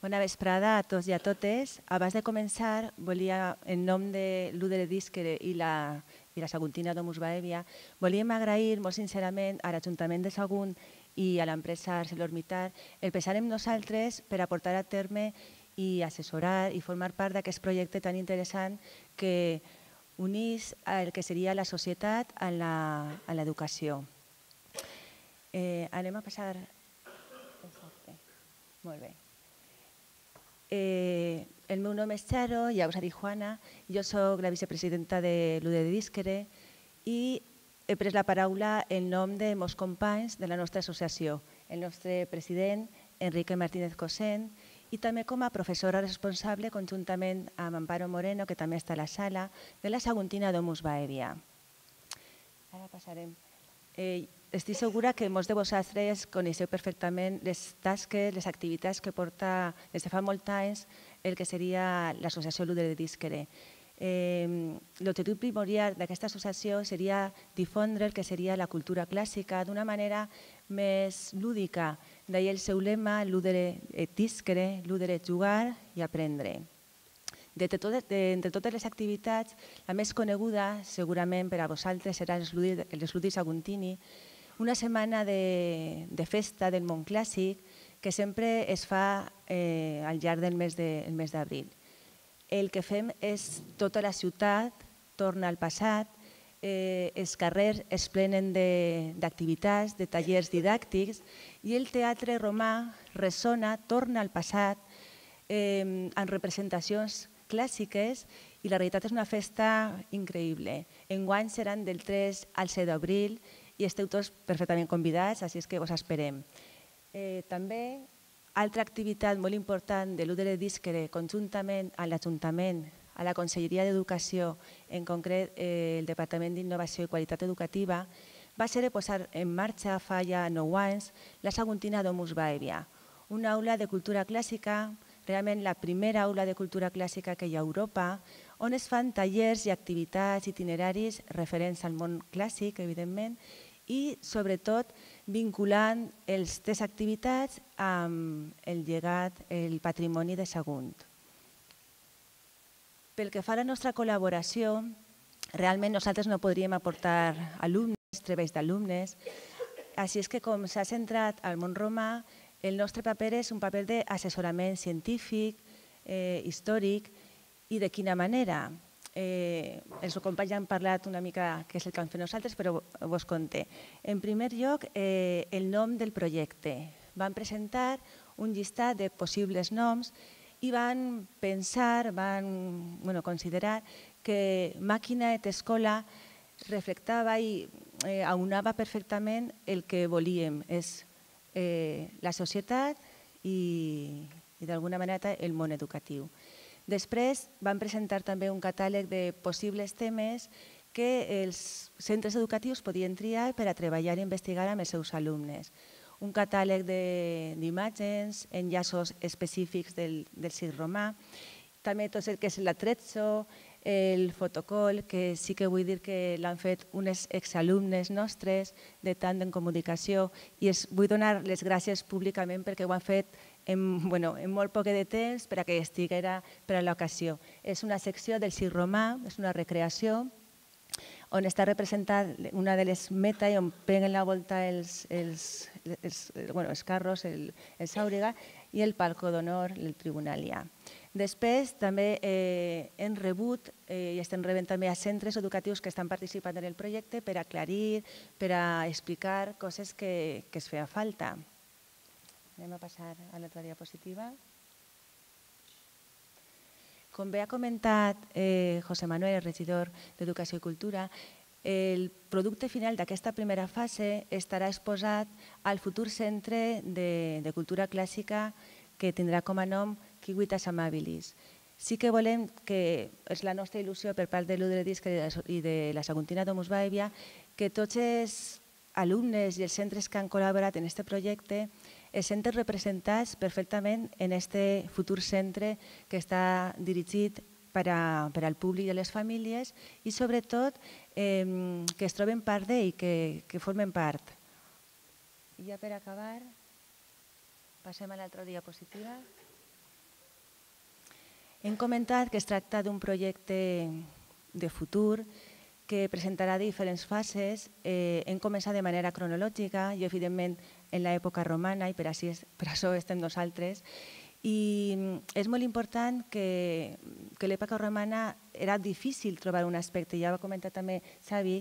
S10: Bona vesprada a tots i a totes. Abans de començar, volia, en nom de l'Udere Disquere i la, la Saguntina Domus Baevia, volíem agrair molt sincerament a l'Ajuntament de Sagunt i a l'empresa ArcelorMittal el pensar en nosaltres per aportar a terme i assessorar i formar part d'aquest projecte tan interessant que unís el que seria la societat a l'educació. Eh, anem a passar... Exacte. Molt bé. Eh, el meu nom és Charo, ja us ha dit Juana, jo sóc la vicepresidenta de l'UD de Disquere i he pres la paraula en nom de molts companys de la nostra associació, el nostre president, Enrique Martínez Cosén, i també com a professora responsable, conjuntament amb Amparo Moreno, que també està a la sala, de la Saguntina Domus Baevia. Ara passarem. Eh, estic segura que molts de vosaltres coneixeu perfectament les tasques, les activitats que porta des de fa molts anys el que seria l'associació Luder de Disquere. Eh, L'objectiu primordial d'aquesta associació seria difondre el que seria la cultura clàssica d'una manera més lúdica. D'ahir el seu lema, Ludere et disquere, Ludere jugar i aprendre. De totes, de, totes les activitats, la més coneguda, segurament per a vosaltres, serà els Ludis, els Ludis Aguntini, una setmana de, de festa del món clàssic que sempre es fa eh, al llarg del mes d'abril. De, el que fem és tota la ciutat torna al passat, eh, els carrers es plenen d'activitats, de, de tallers didàctics i el teatre romà ressona, torna al passat eh, amb representacions clàssiques i la realitat és una festa increïble. Enguany seran del 3 al 7 d'abril i esteu tots perfectament convidats, així és que us esperem. Eh, també, altra activitat molt important de l'UDR Disquere, conjuntament a l'Ajuntament, a la Conselleria d'Educació, en concret eh, el Departament d'Innovació i Qualitat Educativa, va ser posar en marxa fa ja nou anys la Saguntina Domus Baevia, una aula de cultura clàssica, realment la primera aula de cultura clàssica que hi ha a Europa, on es fan tallers i activitats itineraris referents al món clàssic, evidentment, i sobretot vinculant els tres activitats amb el llegat, el patrimoni de Sagunt. Pel que fa a la nostra col·laboració, realment nosaltres no podríem aportar alumnes, treballs d'alumnes, així és que com s'ha centrat al món romà, el nostre paper és un paper d'assessorament científic, eh, històric i de quina manera? Eh, els companys ja han parlat una mica què és el que han fet nosaltres, però vos conté. En primer lloc, eh, el nom del projecte. Van presentar un llistat de possibles noms i van pensar, van bueno, considerar que Màquina et Escola reflectava i eh, aunava perfectament el que volíem, és eh, la societat i, i d'alguna manera el món educatiu. Després van presentar també un catàleg de possibles temes que els centres educatius podien triar per a treballar i investigar amb els seus alumnes. Un catàleg d'imatges, enllaços específics del, del circ romà, també tot el que és l'atrezzo, el fotocol, que sí que vull dir que l'han fet unes exalumnes nostres de tant en comunicació i es vull donar les gràcies públicament perquè ho han fet en, bueno, en molt poc de temps per a que estiguera per a l'ocasió. És una secció del circ romà, és una recreació, on està representat una de les metes on peguen la volta els, els, els, bueno, els carros, el, el Sàuriga, i el palco d'honor, el tribunalià. Després també eh, hem rebut eh, i estem rebent també a centres educatius que estan participant en el projecte per aclarir, per a explicar coses que, que es feia falta. Anem a passar a l'altra diapositiva. Com bé ha comentat eh, José Manuel, el regidor d'Educació i Cultura, el producte final d'aquesta primera fase estarà exposat al futur centre de, de cultura clàssica que tindrà com a nom Kiwitas Amabilis. Sí que volem que és la nostra il·lusió per part de l'Udredisc i de la Saguntina Domus Baevia que tots els alumnes i els centres que han col·laborat en aquest projecte es senten representats perfectament en aquest futur centre que està dirigit per, a, per al públic a les famílies i sobretot eh, que es troben part d'ell, que, que formen part. I ja per acabar, passem a l'altra diapositiva. Hem comentat que es tracta d'un projecte de futur que presentarà diferents fases. Eh, hem començat de manera cronològica i, evidentment, en l'època romana, i per, així, per això estem nosaltres. I és molt important que, que l'època romana era difícil trobar un aspecte, ja va comentar també Xavi,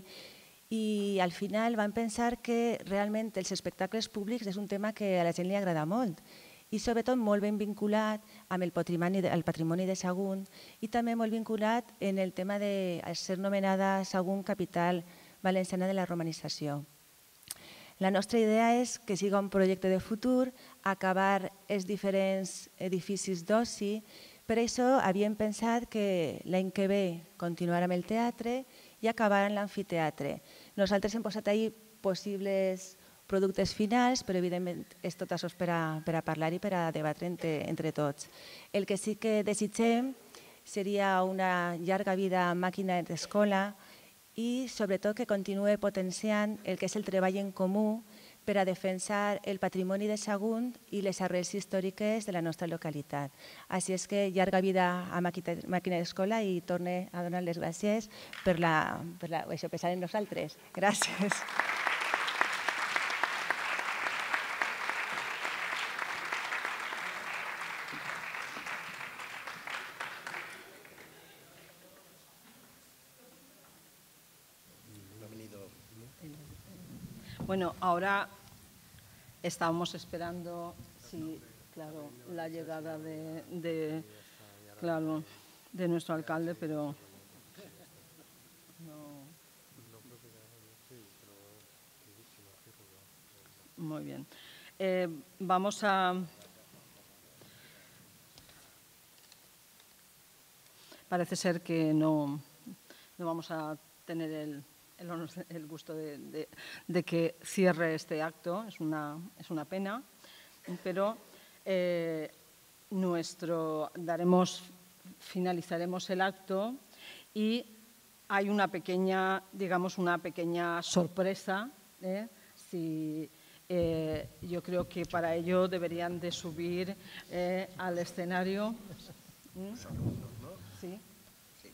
S10: i al final van pensar que realment els espectacles públics és un tema que a la gent li agrada molt i sobretot molt ben vinculat amb el patrimoni, el patrimoni de Sagunt i també molt vinculat en el tema de ser nomenada Sagunt capital valenciana de la romanització. La nostra idea és que siga un projecte de futur, acabar els diferents edificis d'oci, per això havíem pensat que l'any que ve continuar amb el teatre i acabar en l'amfiteatre. Nosaltres hem posat ahir possibles productes finals, però evidentment és tot això per a, per a parlar i per a debatre entre, entre tots. El que sí que desitgem seria una llarga vida màquina d'escola i sobretot que continuï potenciant el que és el treball en comú per a defensar el patrimoni de Sagunt i les arrels històriques de la nostra localitat. Així és que llarga vida a màquina d'escola i torne a donar les gràcies per, la, per la, això, pensar en nosaltres. Gràcies.
S1: Bueno, ahora estábamos esperando, sí, claro, la llegada de, de, claro, de nuestro alcalde, pero no. Muy bien. Eh, vamos a... Parece ser que no, no vamos a tener el el, gusto de, que cierre este acto, es una, es una pena, pero eh, nuestro, daremos, finalizaremos el acto y hay una pequeña, digamos, una pequeña sorpresa. ¿eh? Si, eh, yo creo que para ello deberían de subir al escenario. ¿Mm? Sí. sí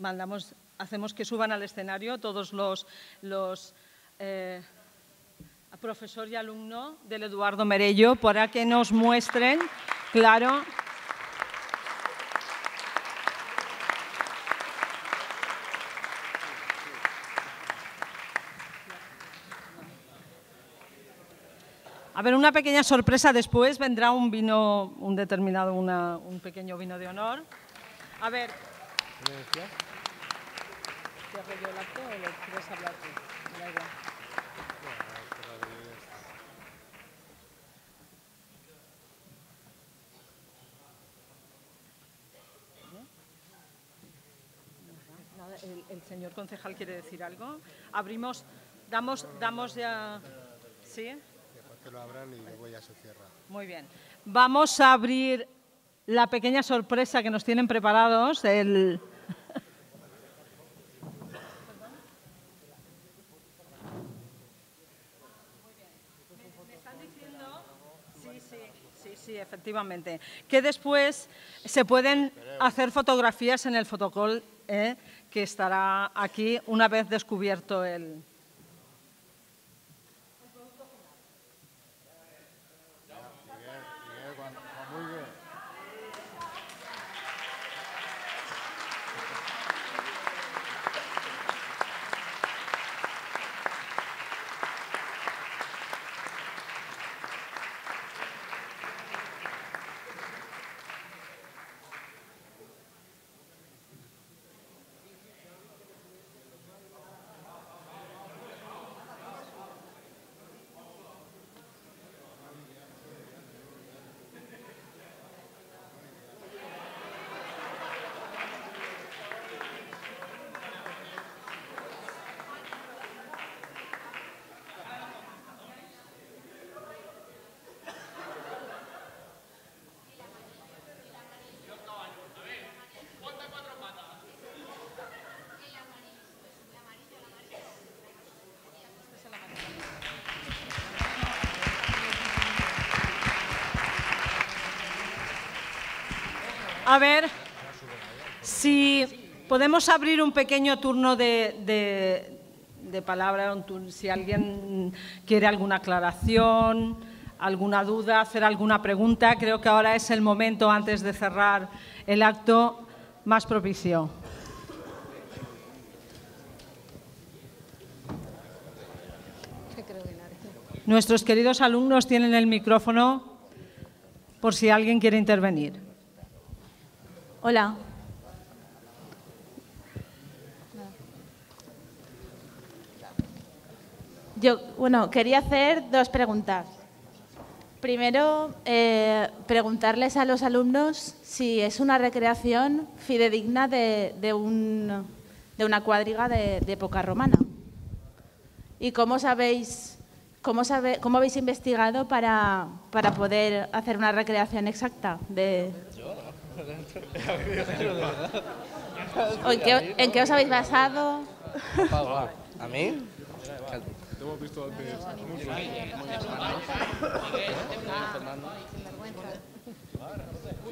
S1: mandamos, hacemos que suban al escenario todos los, los eh, profesor y alumno del Eduardo Merello para que nos muestren, claro, A ver, una pequeña sorpresa después, vendrá un vino, un determinado, un pequeño vino de honor. A ver, El, el, señor concejal quiere decir algo. Abrimos, damos, damos ya. ¿Sí?
S3: Que lo abran y luego ya se cierra.
S1: Muy bien. Vamos a abrir la pequeña sorpresa que nos tienen preparados. El, Sí, efectivamente. Que después se pueden hacer fotografías en el fotocall ¿eh? que estará aquí una vez descubierto el, A ver, si podemos abrir un pequeño turno de, de, palabra, si alguien quiere alguna aclaración, alguna duda, hacer alguna pregunta, creo que ahora es el momento, antes de cerrar el acto, más propicio. Nuestros queridos alumnos tienen el micrófono por si alguien quiere intervenir.
S11: Hola. Yo, bueno, quería hacer dos preguntas. Primero, eh, preguntarles a los alumnos si es una recreación fidedigna de, de, un, de una cuadriga de, de, época romana. ¿Y cómo sabéis, cómo, sabe, cómo habéis investigado para, para, poder hacer una recreación exacta de... ¿En qué, ¿En qué os habéis basado?
S9: ¿A mí?
S12: Te hemos visto antes.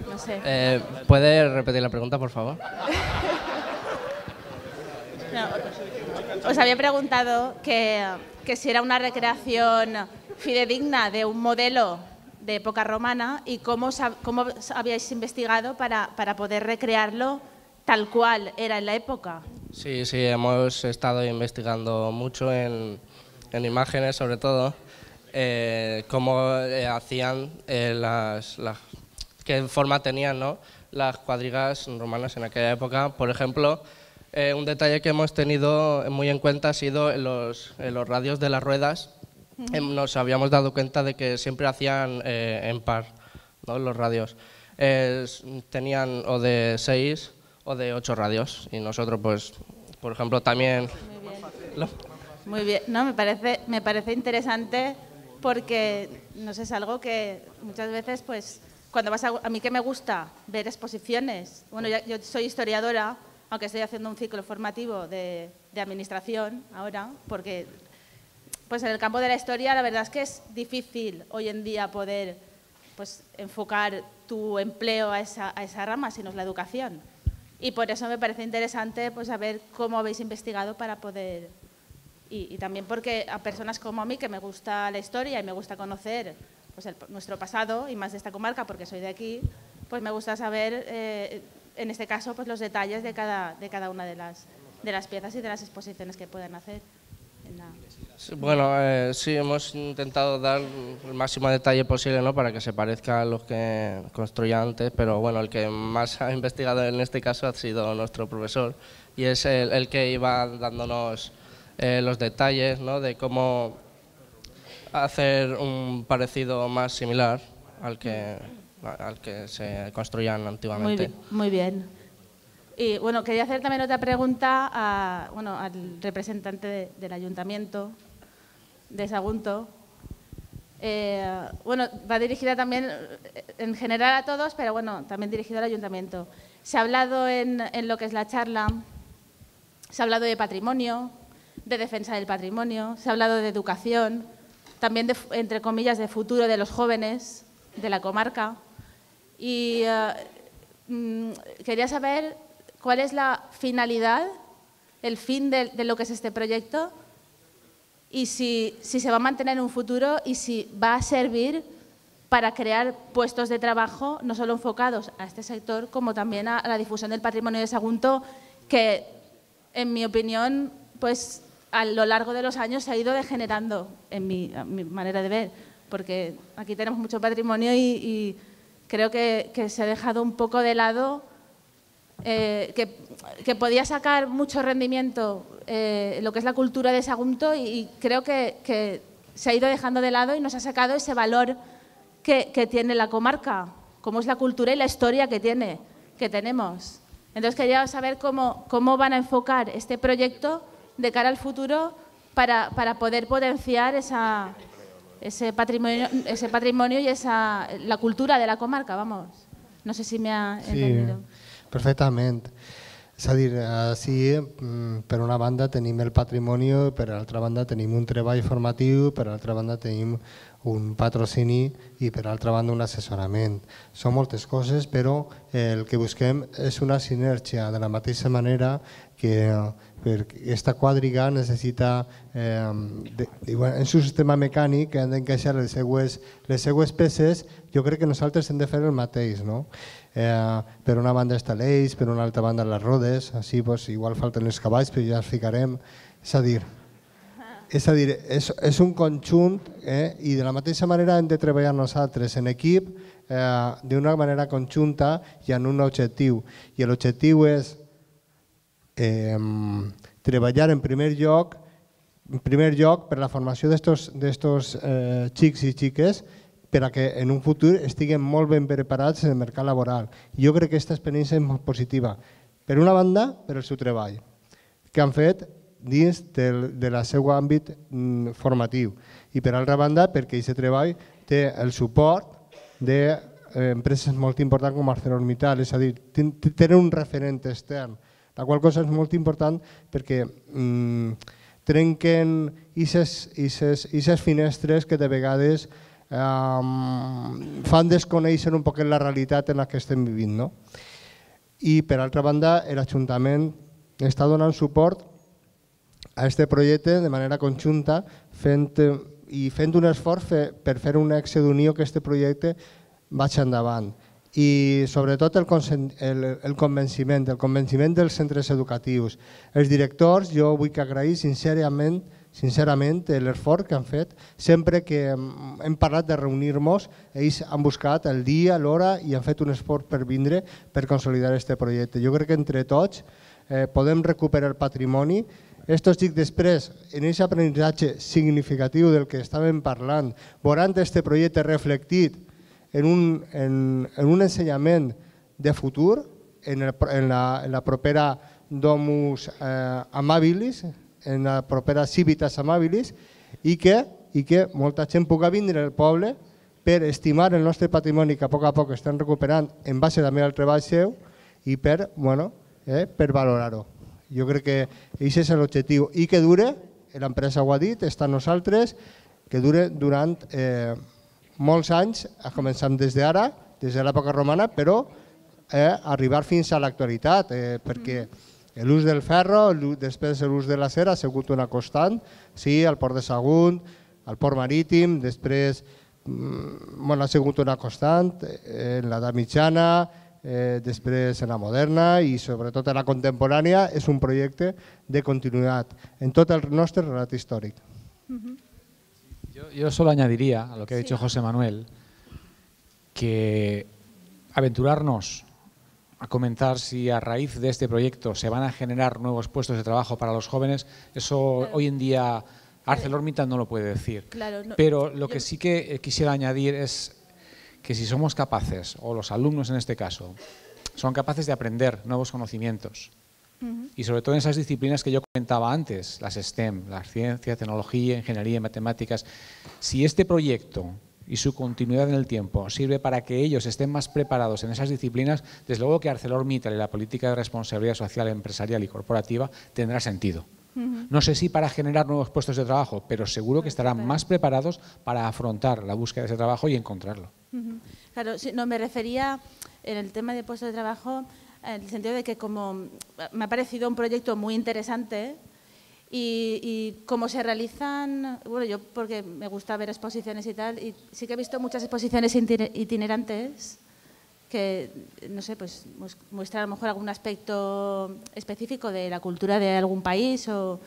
S11: No sé.
S9: Eh, ¿Puede repetir la pregunta, por favor?
S11: No, os había preguntado que, que, si era una recreación fidedigna de un modelo de época romana y cómo, cómo habíais investigado para, para poder recrearlo tal cual era en la época.
S9: Sí, sí, hemos estado investigando mucho en, en imágenes sobre todo, eh, cómo eh, hacían eh, las, las, qué forma tenían ¿no? las cuadrigas romanas en aquella época. Por ejemplo, eh, un detalle que hemos tenido muy en cuenta ha sido los, en los radios de las ruedas. -huh. Nos habíamos dado cuenta de que siempre hacían en par ¿no? los radios. tenían o de 6 o de 8 radios y nosotros pues por ejemplo también
S11: lo, muy bien, no, me parece, me parece interesante porque, no sé, es algo que muchas veces, pues, cuando vas a, a mí que me gusta ver exposiciones, bueno, yo, yo, soy historiadora, aunque estoy haciendo un ciclo formativo de, de, administración ahora, porque, pues, en el campo de la historia la verdad es que es difícil hoy en día poder, pues, enfocar tu empleo a esa, a esa rama, sino es la educación. Y por eso me parece interesante, pues, saber cómo habéis investigado para poder y, y, también porque a personas como a mí, que me gusta la historia y me gusta conocer pues, el, nuestro pasado y más de esta comarca, porque soy de aquí, pues me gusta saber, eh, en este caso, pues los detalles de cada, de cada una de las, de las piezas y de las exposiciones que pueden hacer. La...
S9: Bueno, eh, sí, hemos intentado dar el máximo detalle posible ¿no? para que se parezca a los que construía antes, pero bueno, el que más ha investigado en este caso ha sido nuestro profesor y es el, el que iba dándonos eh, los detalles ¿no? de cómo hacer un parecido más similar al que, al que se construían antiguamente.
S11: Muy bien. Muy bien. Y bueno, quería hacer también otra pregunta a, bueno, al representante de, del ayuntamiento de Sagunto. Eh, bueno, va dirigida también en general a todos, pero bueno, también dirigida al ayuntamiento. Se ha hablado en, en lo que es la charla, se ha hablado de patrimonio, de defensa del patrimonio, se ha hablado de educación, también de, entre comillas, de futuro de los jóvenes de la comarca. Y uh, mm, quería saber cuál es la finalidad, el fin de, lo que es este proyecto y si, se va a mantener en un futuro y si va a servir para crear puestos de trabajo no solo enfocados a este sector, como también a, la difusión del patrimonio de Sagunto, que, en mi opinión, pues a lo largo de los años se ha ido degenerando, en mi, manera de ver, porque aquí tenemos mucho patrimonio y, creo que, se ha dejado un poco de lado, eh, que, podía sacar mucho rendimiento eh, lo que es la cultura de Sagunto y, y creo que, se ha ido dejando de lado y nos ha sacado ese valor que, tiene la comarca, como es la cultura y la historia que tiene, que tenemos. Entonces quería saber cómo, cómo van a enfocar este proyecto de cara al futuro para, para poder potenciar esa, ese, patrimonio, ese patrimonio y esa, la cultura de la comarca, vamos. No sé si me ha
S3: sí,
S11: entendido.
S3: Perfectamente. És a dir, així, mm, per una banda tenim el patrimoni, per altra banda tenim un treball formatiu, per altra banda tenim un patrocini i per altra banda un assessorament. Són moltes coses, però el que busquem és una sinergia, de la mateixa manera que aquesta quadriga necessita, eh, de, en un sistema mecànic que han d'encaixar les, les seues peces, jo crec que nosaltres hem de fer el mateix. No? Eh, per una banda està l'eix, per una altra banda les rodes, així pues, igual falten els cavalls, però ja els ficarem. És a dir, és a dir, és, és un conjunt eh, i de la mateixa manera hem de treballar nosaltres en equip eh, d'una manera conjunta i en un objectiu. I l'objectiu és eh, treballar en primer lloc en primer lloc per la formació d'estos eh, xics i xiques per a que en un futur estiguin molt ben preparats en el mercat laboral. Jo crec que aquesta experiència és molt positiva. Per una banda, per el seu treball, que han fet dins del, de la seu àmbit mm, formatiu. I per altra banda, perquè aquest treball té el suport d'empreses eh, molt importants com ArcelorMittal, és a dir, tenen un referent extern la qual cosa és molt important perquè mm, trenquen aquestes finestres que de vegades um, fan desconèixer un poc la realitat en la que estem vivint. No? I per altra banda, l'Ajuntament està donant suport a aquest projecte de manera conjunta fent, i fent un esforç per fer un èxit d'unió que aquest projecte vagi endavant i sobretot el, el, el convenciment, el convenciment dels centres educatius. Els directors, jo vull que agrair sincerament sincerament l'esforç que han fet. Sempre que hem parlat de reunir-nos, ells han buscat el dia, l'hora i han fet un esforç per vindre per consolidar aquest projecte. Jo crec que entre tots eh, podem recuperar el patrimoni. Estos xics després, en aquest aprenentatge significatiu del que estàvem parlant, veuran aquest projecte reflectit en un, en, en un ensenyament de futur, en, el, en, la, en la propera Domus eh, Amabilis, en la propera Civitas Amabilis, i que, i que molta gent pugui vindre al poble per estimar el nostre patrimoni que a poc a poc estem recuperant en base també al treball seu i per, bueno, eh, per valorar-ho. Jo crec que aquest és l'objectiu i que dure, l'empresa ho ha dit, està nosaltres, que dure durant eh, molts anys, començant des d'ara, des de l'època romana, però eh, arribar fins a l'actualitat, eh, perquè l'ús del ferro, després l'ús de la cera ha sigut una constant, sí, al port de Sagunt, al port marítim, després mm, bueno, ha sigut una constant eh, en l'edat mitjana, eh, després en la moderna i sobretot en la contemporània és un projecte de continuïtat en tot el nostre relat històric. Uh -huh.
S2: Yo, solo añadiría a lo que ha dicho José Manuel que aventurarnos a comentar si a raíz de este proyecto se van a generar nuevos puestos de trabajo para los jóvenes, eso hoy en día ArcelorMittal no lo puede decir. Pero lo que sí que eh, quisiera añadir es que si somos capaces, o los alumnos en este caso, son capaces de aprender nuevos conocimientos, y sobre todo en esas disciplinas que yo comentaba antes, las STEM, la ciencia, tecnología, ingeniería y matemáticas. Si este proyecto y su continuidad en el tiempo. Sirve para que ellos estén más preparados en esas disciplinas, desde luego que ArcelorMittal y la política de responsabilidad social, empresarial y corporativa tendrá sentido. No sé si para generar nuevos puestos de trabajo, pero seguro que estarán más preparados para afrontar la búsqueda de ese trabajo y encontrarlo.
S11: Claro, no me refería en el tema de puestos de trabajo en el sentido de que como me ha parecido un proyecto muy interesante y, y como se realizan, bueno, yo porque me gusta ver exposiciones y tal, y sí que he visto muchas exposiciones itinerantes que, no sé, pues muestran a lo mejor algún aspecto específico de la cultura de algún país o,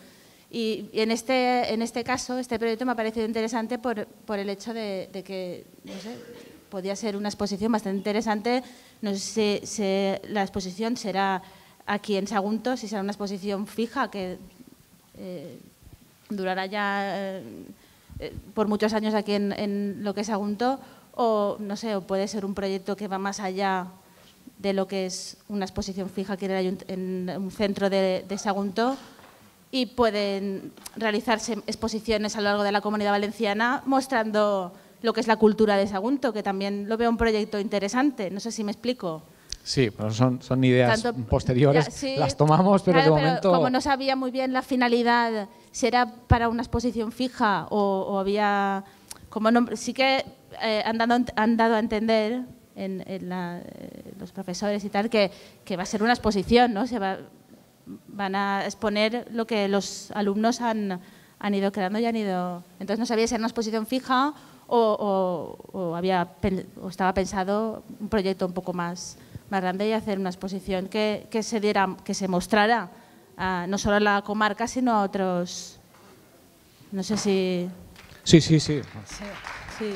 S11: y, en, este, en este caso, este proyecto me ha parecido interesante por, por el hecho de, de que, no sé, podía ser una exposición bastante interesante. No sé si, la exposición será aquí en Sagunto, si será una exposición fija que eh, durará ya eh, eh, por muchos años aquí en, lo que es Sagunto, o no sé, o puede ser un proyecto que va más allá de lo que es una exposición fija aquí en, un centro de, de Sagunto y pueden realizarse exposiciones a lo largo de la comunidad valenciana mostrando lo que es la cultura de Sagunto, que también lo veo un proyecto interesante. No sé si me explico.
S2: Sí, pero son, son ideas
S11: Tanto-
S2: posteriores,
S11: Ya, sí.
S2: las tomamos, pero
S11: Claro,
S2: de momento...
S11: como no sabía muy bien la finalidad, si era para una exposición fija o, o había... Como no- sí que eh, han, dado, han dado a entender en, en la- eh, los profesores y tal que, que va a ser una exposición, ¿no? Se va, van a exponer lo que los alumnos han, han ido creando y han ido... Entonces no sabía si era una exposición fija o, o- o había, o estaba pensado un proyecto un poco más, más grande y hacer una exposición que, que se diera, que se mostrara a- no solo a la comarca, sino a otros... No sé si...
S2: Sí, sí, sí.
S11: sí.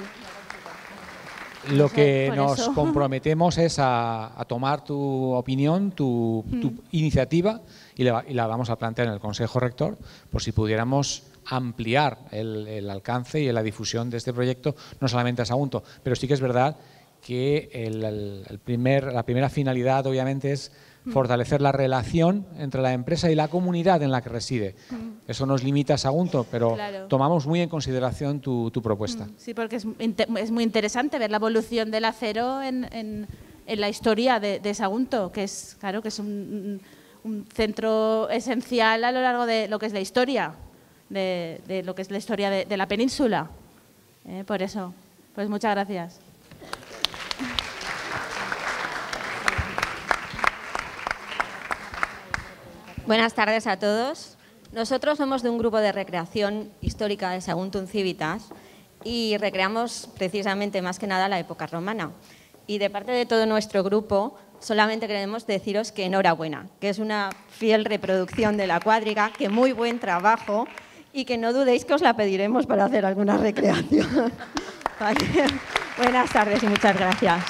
S2: Lo que
S11: por
S2: nos
S11: eso.
S2: comprometemos es a, a tomar tu opinión, tu, tu
S11: Mm.
S2: iniciativa y la, y la vamos a plantear en el Consejo Rector por si pudiéramos ampliar el, el alcance y la difusión de este proyecto, no solamente a Sagunto, pero sí que es verdad que el- primer, la primera finalidad obviamente es
S11: Mm.
S2: fortalecer la relación entre la empresa y la comunidad en la que reside.
S11: Mm.
S2: Eso nos limita a Sagunto, pero
S11: Claro.
S2: tomamos muy en consideración tu, tu propuesta.
S11: Sí, porque es, muy interesante ver la evolución del acero en, en- en la historia de, de Sagunto, que es, claro, que es un, un centro esencial a lo largo de lo que es la historia, de, de lo que es la historia de, de la península. Eh, por eso, pues muchas gracias.
S13: Buenas tardes a todos. Nosotros somos de un grupo de recreación histórica de Saguntum Civitas y recreamos precisamente más que nada la época romana. Y de parte de todo nuestro grupo, solamente queremos deciros que enhorabuena, que es una fiel reproducción de la cuadriga, que muy buen trabajo y que no dudéis que os la pediremos para hacer alguna recreación. Buenas tardes y muchas gracias.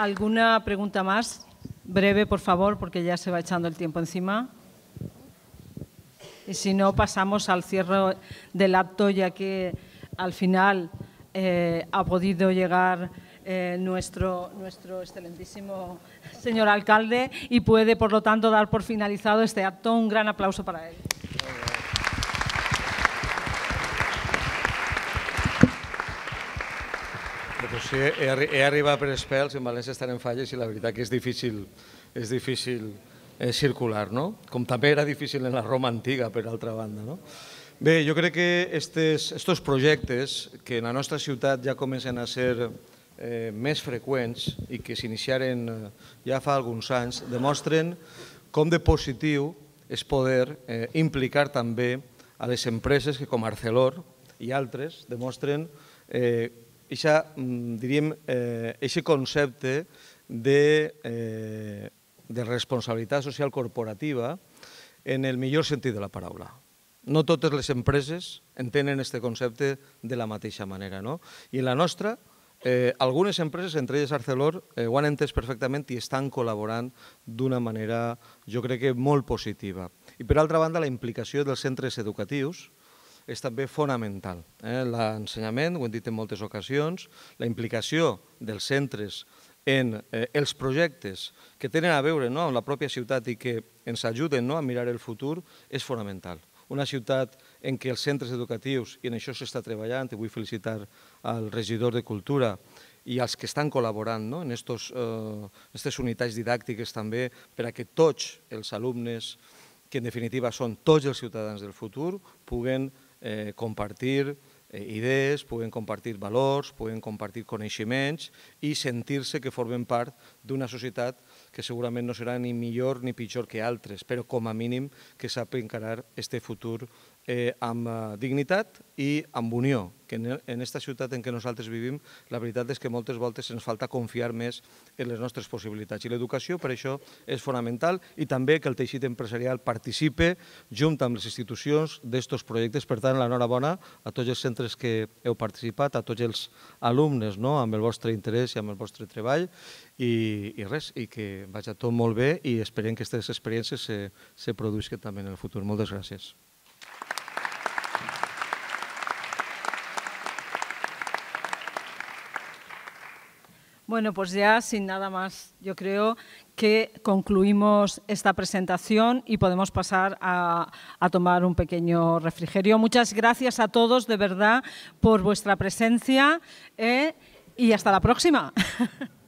S1: ¿Alguna pregunta más? Breve, por favor, porque ya se va echando el tiempo encima. Y si no, pasamos al cierre del acto, ya que al final eh, ha podido llegar eh, nuestro, nuestro excelentísimo señor alcalde y puede, por lo tanto, dar por finalizado este acto. Un gran aplauso para él.
S4: Pues sí, he, he arribat per espels, en València estan en falles i la veritat que és difícil, és difícil eh, circular, no? Com també era difícil en la Roma antiga, per altra banda, no? Bé, jo crec que estes, estos projectes que en la nostra ciutat ja comencen a ser eh, més freqüents i que s'iniciaren eh, ja fa alguns anys, demostren com de positiu és poder eh, implicar també a les empreses que com Arcelor i altres demostren eh, ixa, mm, diríem, eh, eixe concepte de, eh, de responsabilitat social corporativa en el millor sentit de la paraula. No totes les empreses entenen aquest concepte de la mateixa manera. No? I en la nostra, eh, algunes empreses, entre elles Arcelor, eh, ho han entès perfectament i estan col·laborant d'una manera, jo crec que molt positiva. I per altra banda, la implicació dels centres educatius, és també fonamental. Eh? L'ensenyament, ho hem dit en moltes ocasions, la implicació dels centres en eh, els projectes que tenen a veure no, amb la pròpia ciutat i que ens ajuden no, a mirar el futur és fonamental. Una ciutat en què els centres educatius, i en això s'està treballant, i vull felicitar al regidor de Cultura i als que estan col·laborant no, en aquestes eh, unitats didàctiques també, per a que tots els alumnes, que en definitiva són tots els ciutadans del futur, puguen eh, compartir eh, idees, puguen compartir valors, puguen compartir coneixements i sentir-se que formen part d'una societat que segurament no serà ni millor ni pitjor que altres, però com a mínim que sap encarar este futur eh, amb eh, dignitat i amb unió, que en, en esta ciutat en què nosaltres vivim la veritat és que moltes voltes ens falta confiar més en les nostres possibilitats. I l'educació per això és fonamental i també que el teixit empresarial participe junt amb les institucions d'estos projectes. Per tant, l'enhorabona a tots els centres que heu participat, a tots els alumnes no? amb el vostre interès i amb el vostre treball i, i res, i que vagi tot molt bé i esperem que aquestes experiències se, se produïsquen també en el futur. Moltes gràcies.
S1: Bueno, pues ya sin nada más, yo creo que concluimos esta presentación y podemos pasar a, tomar un pequeño refrigerio. Muchas gracias a todos, de verdad, por vuestra presencia eh, y hasta la próxima.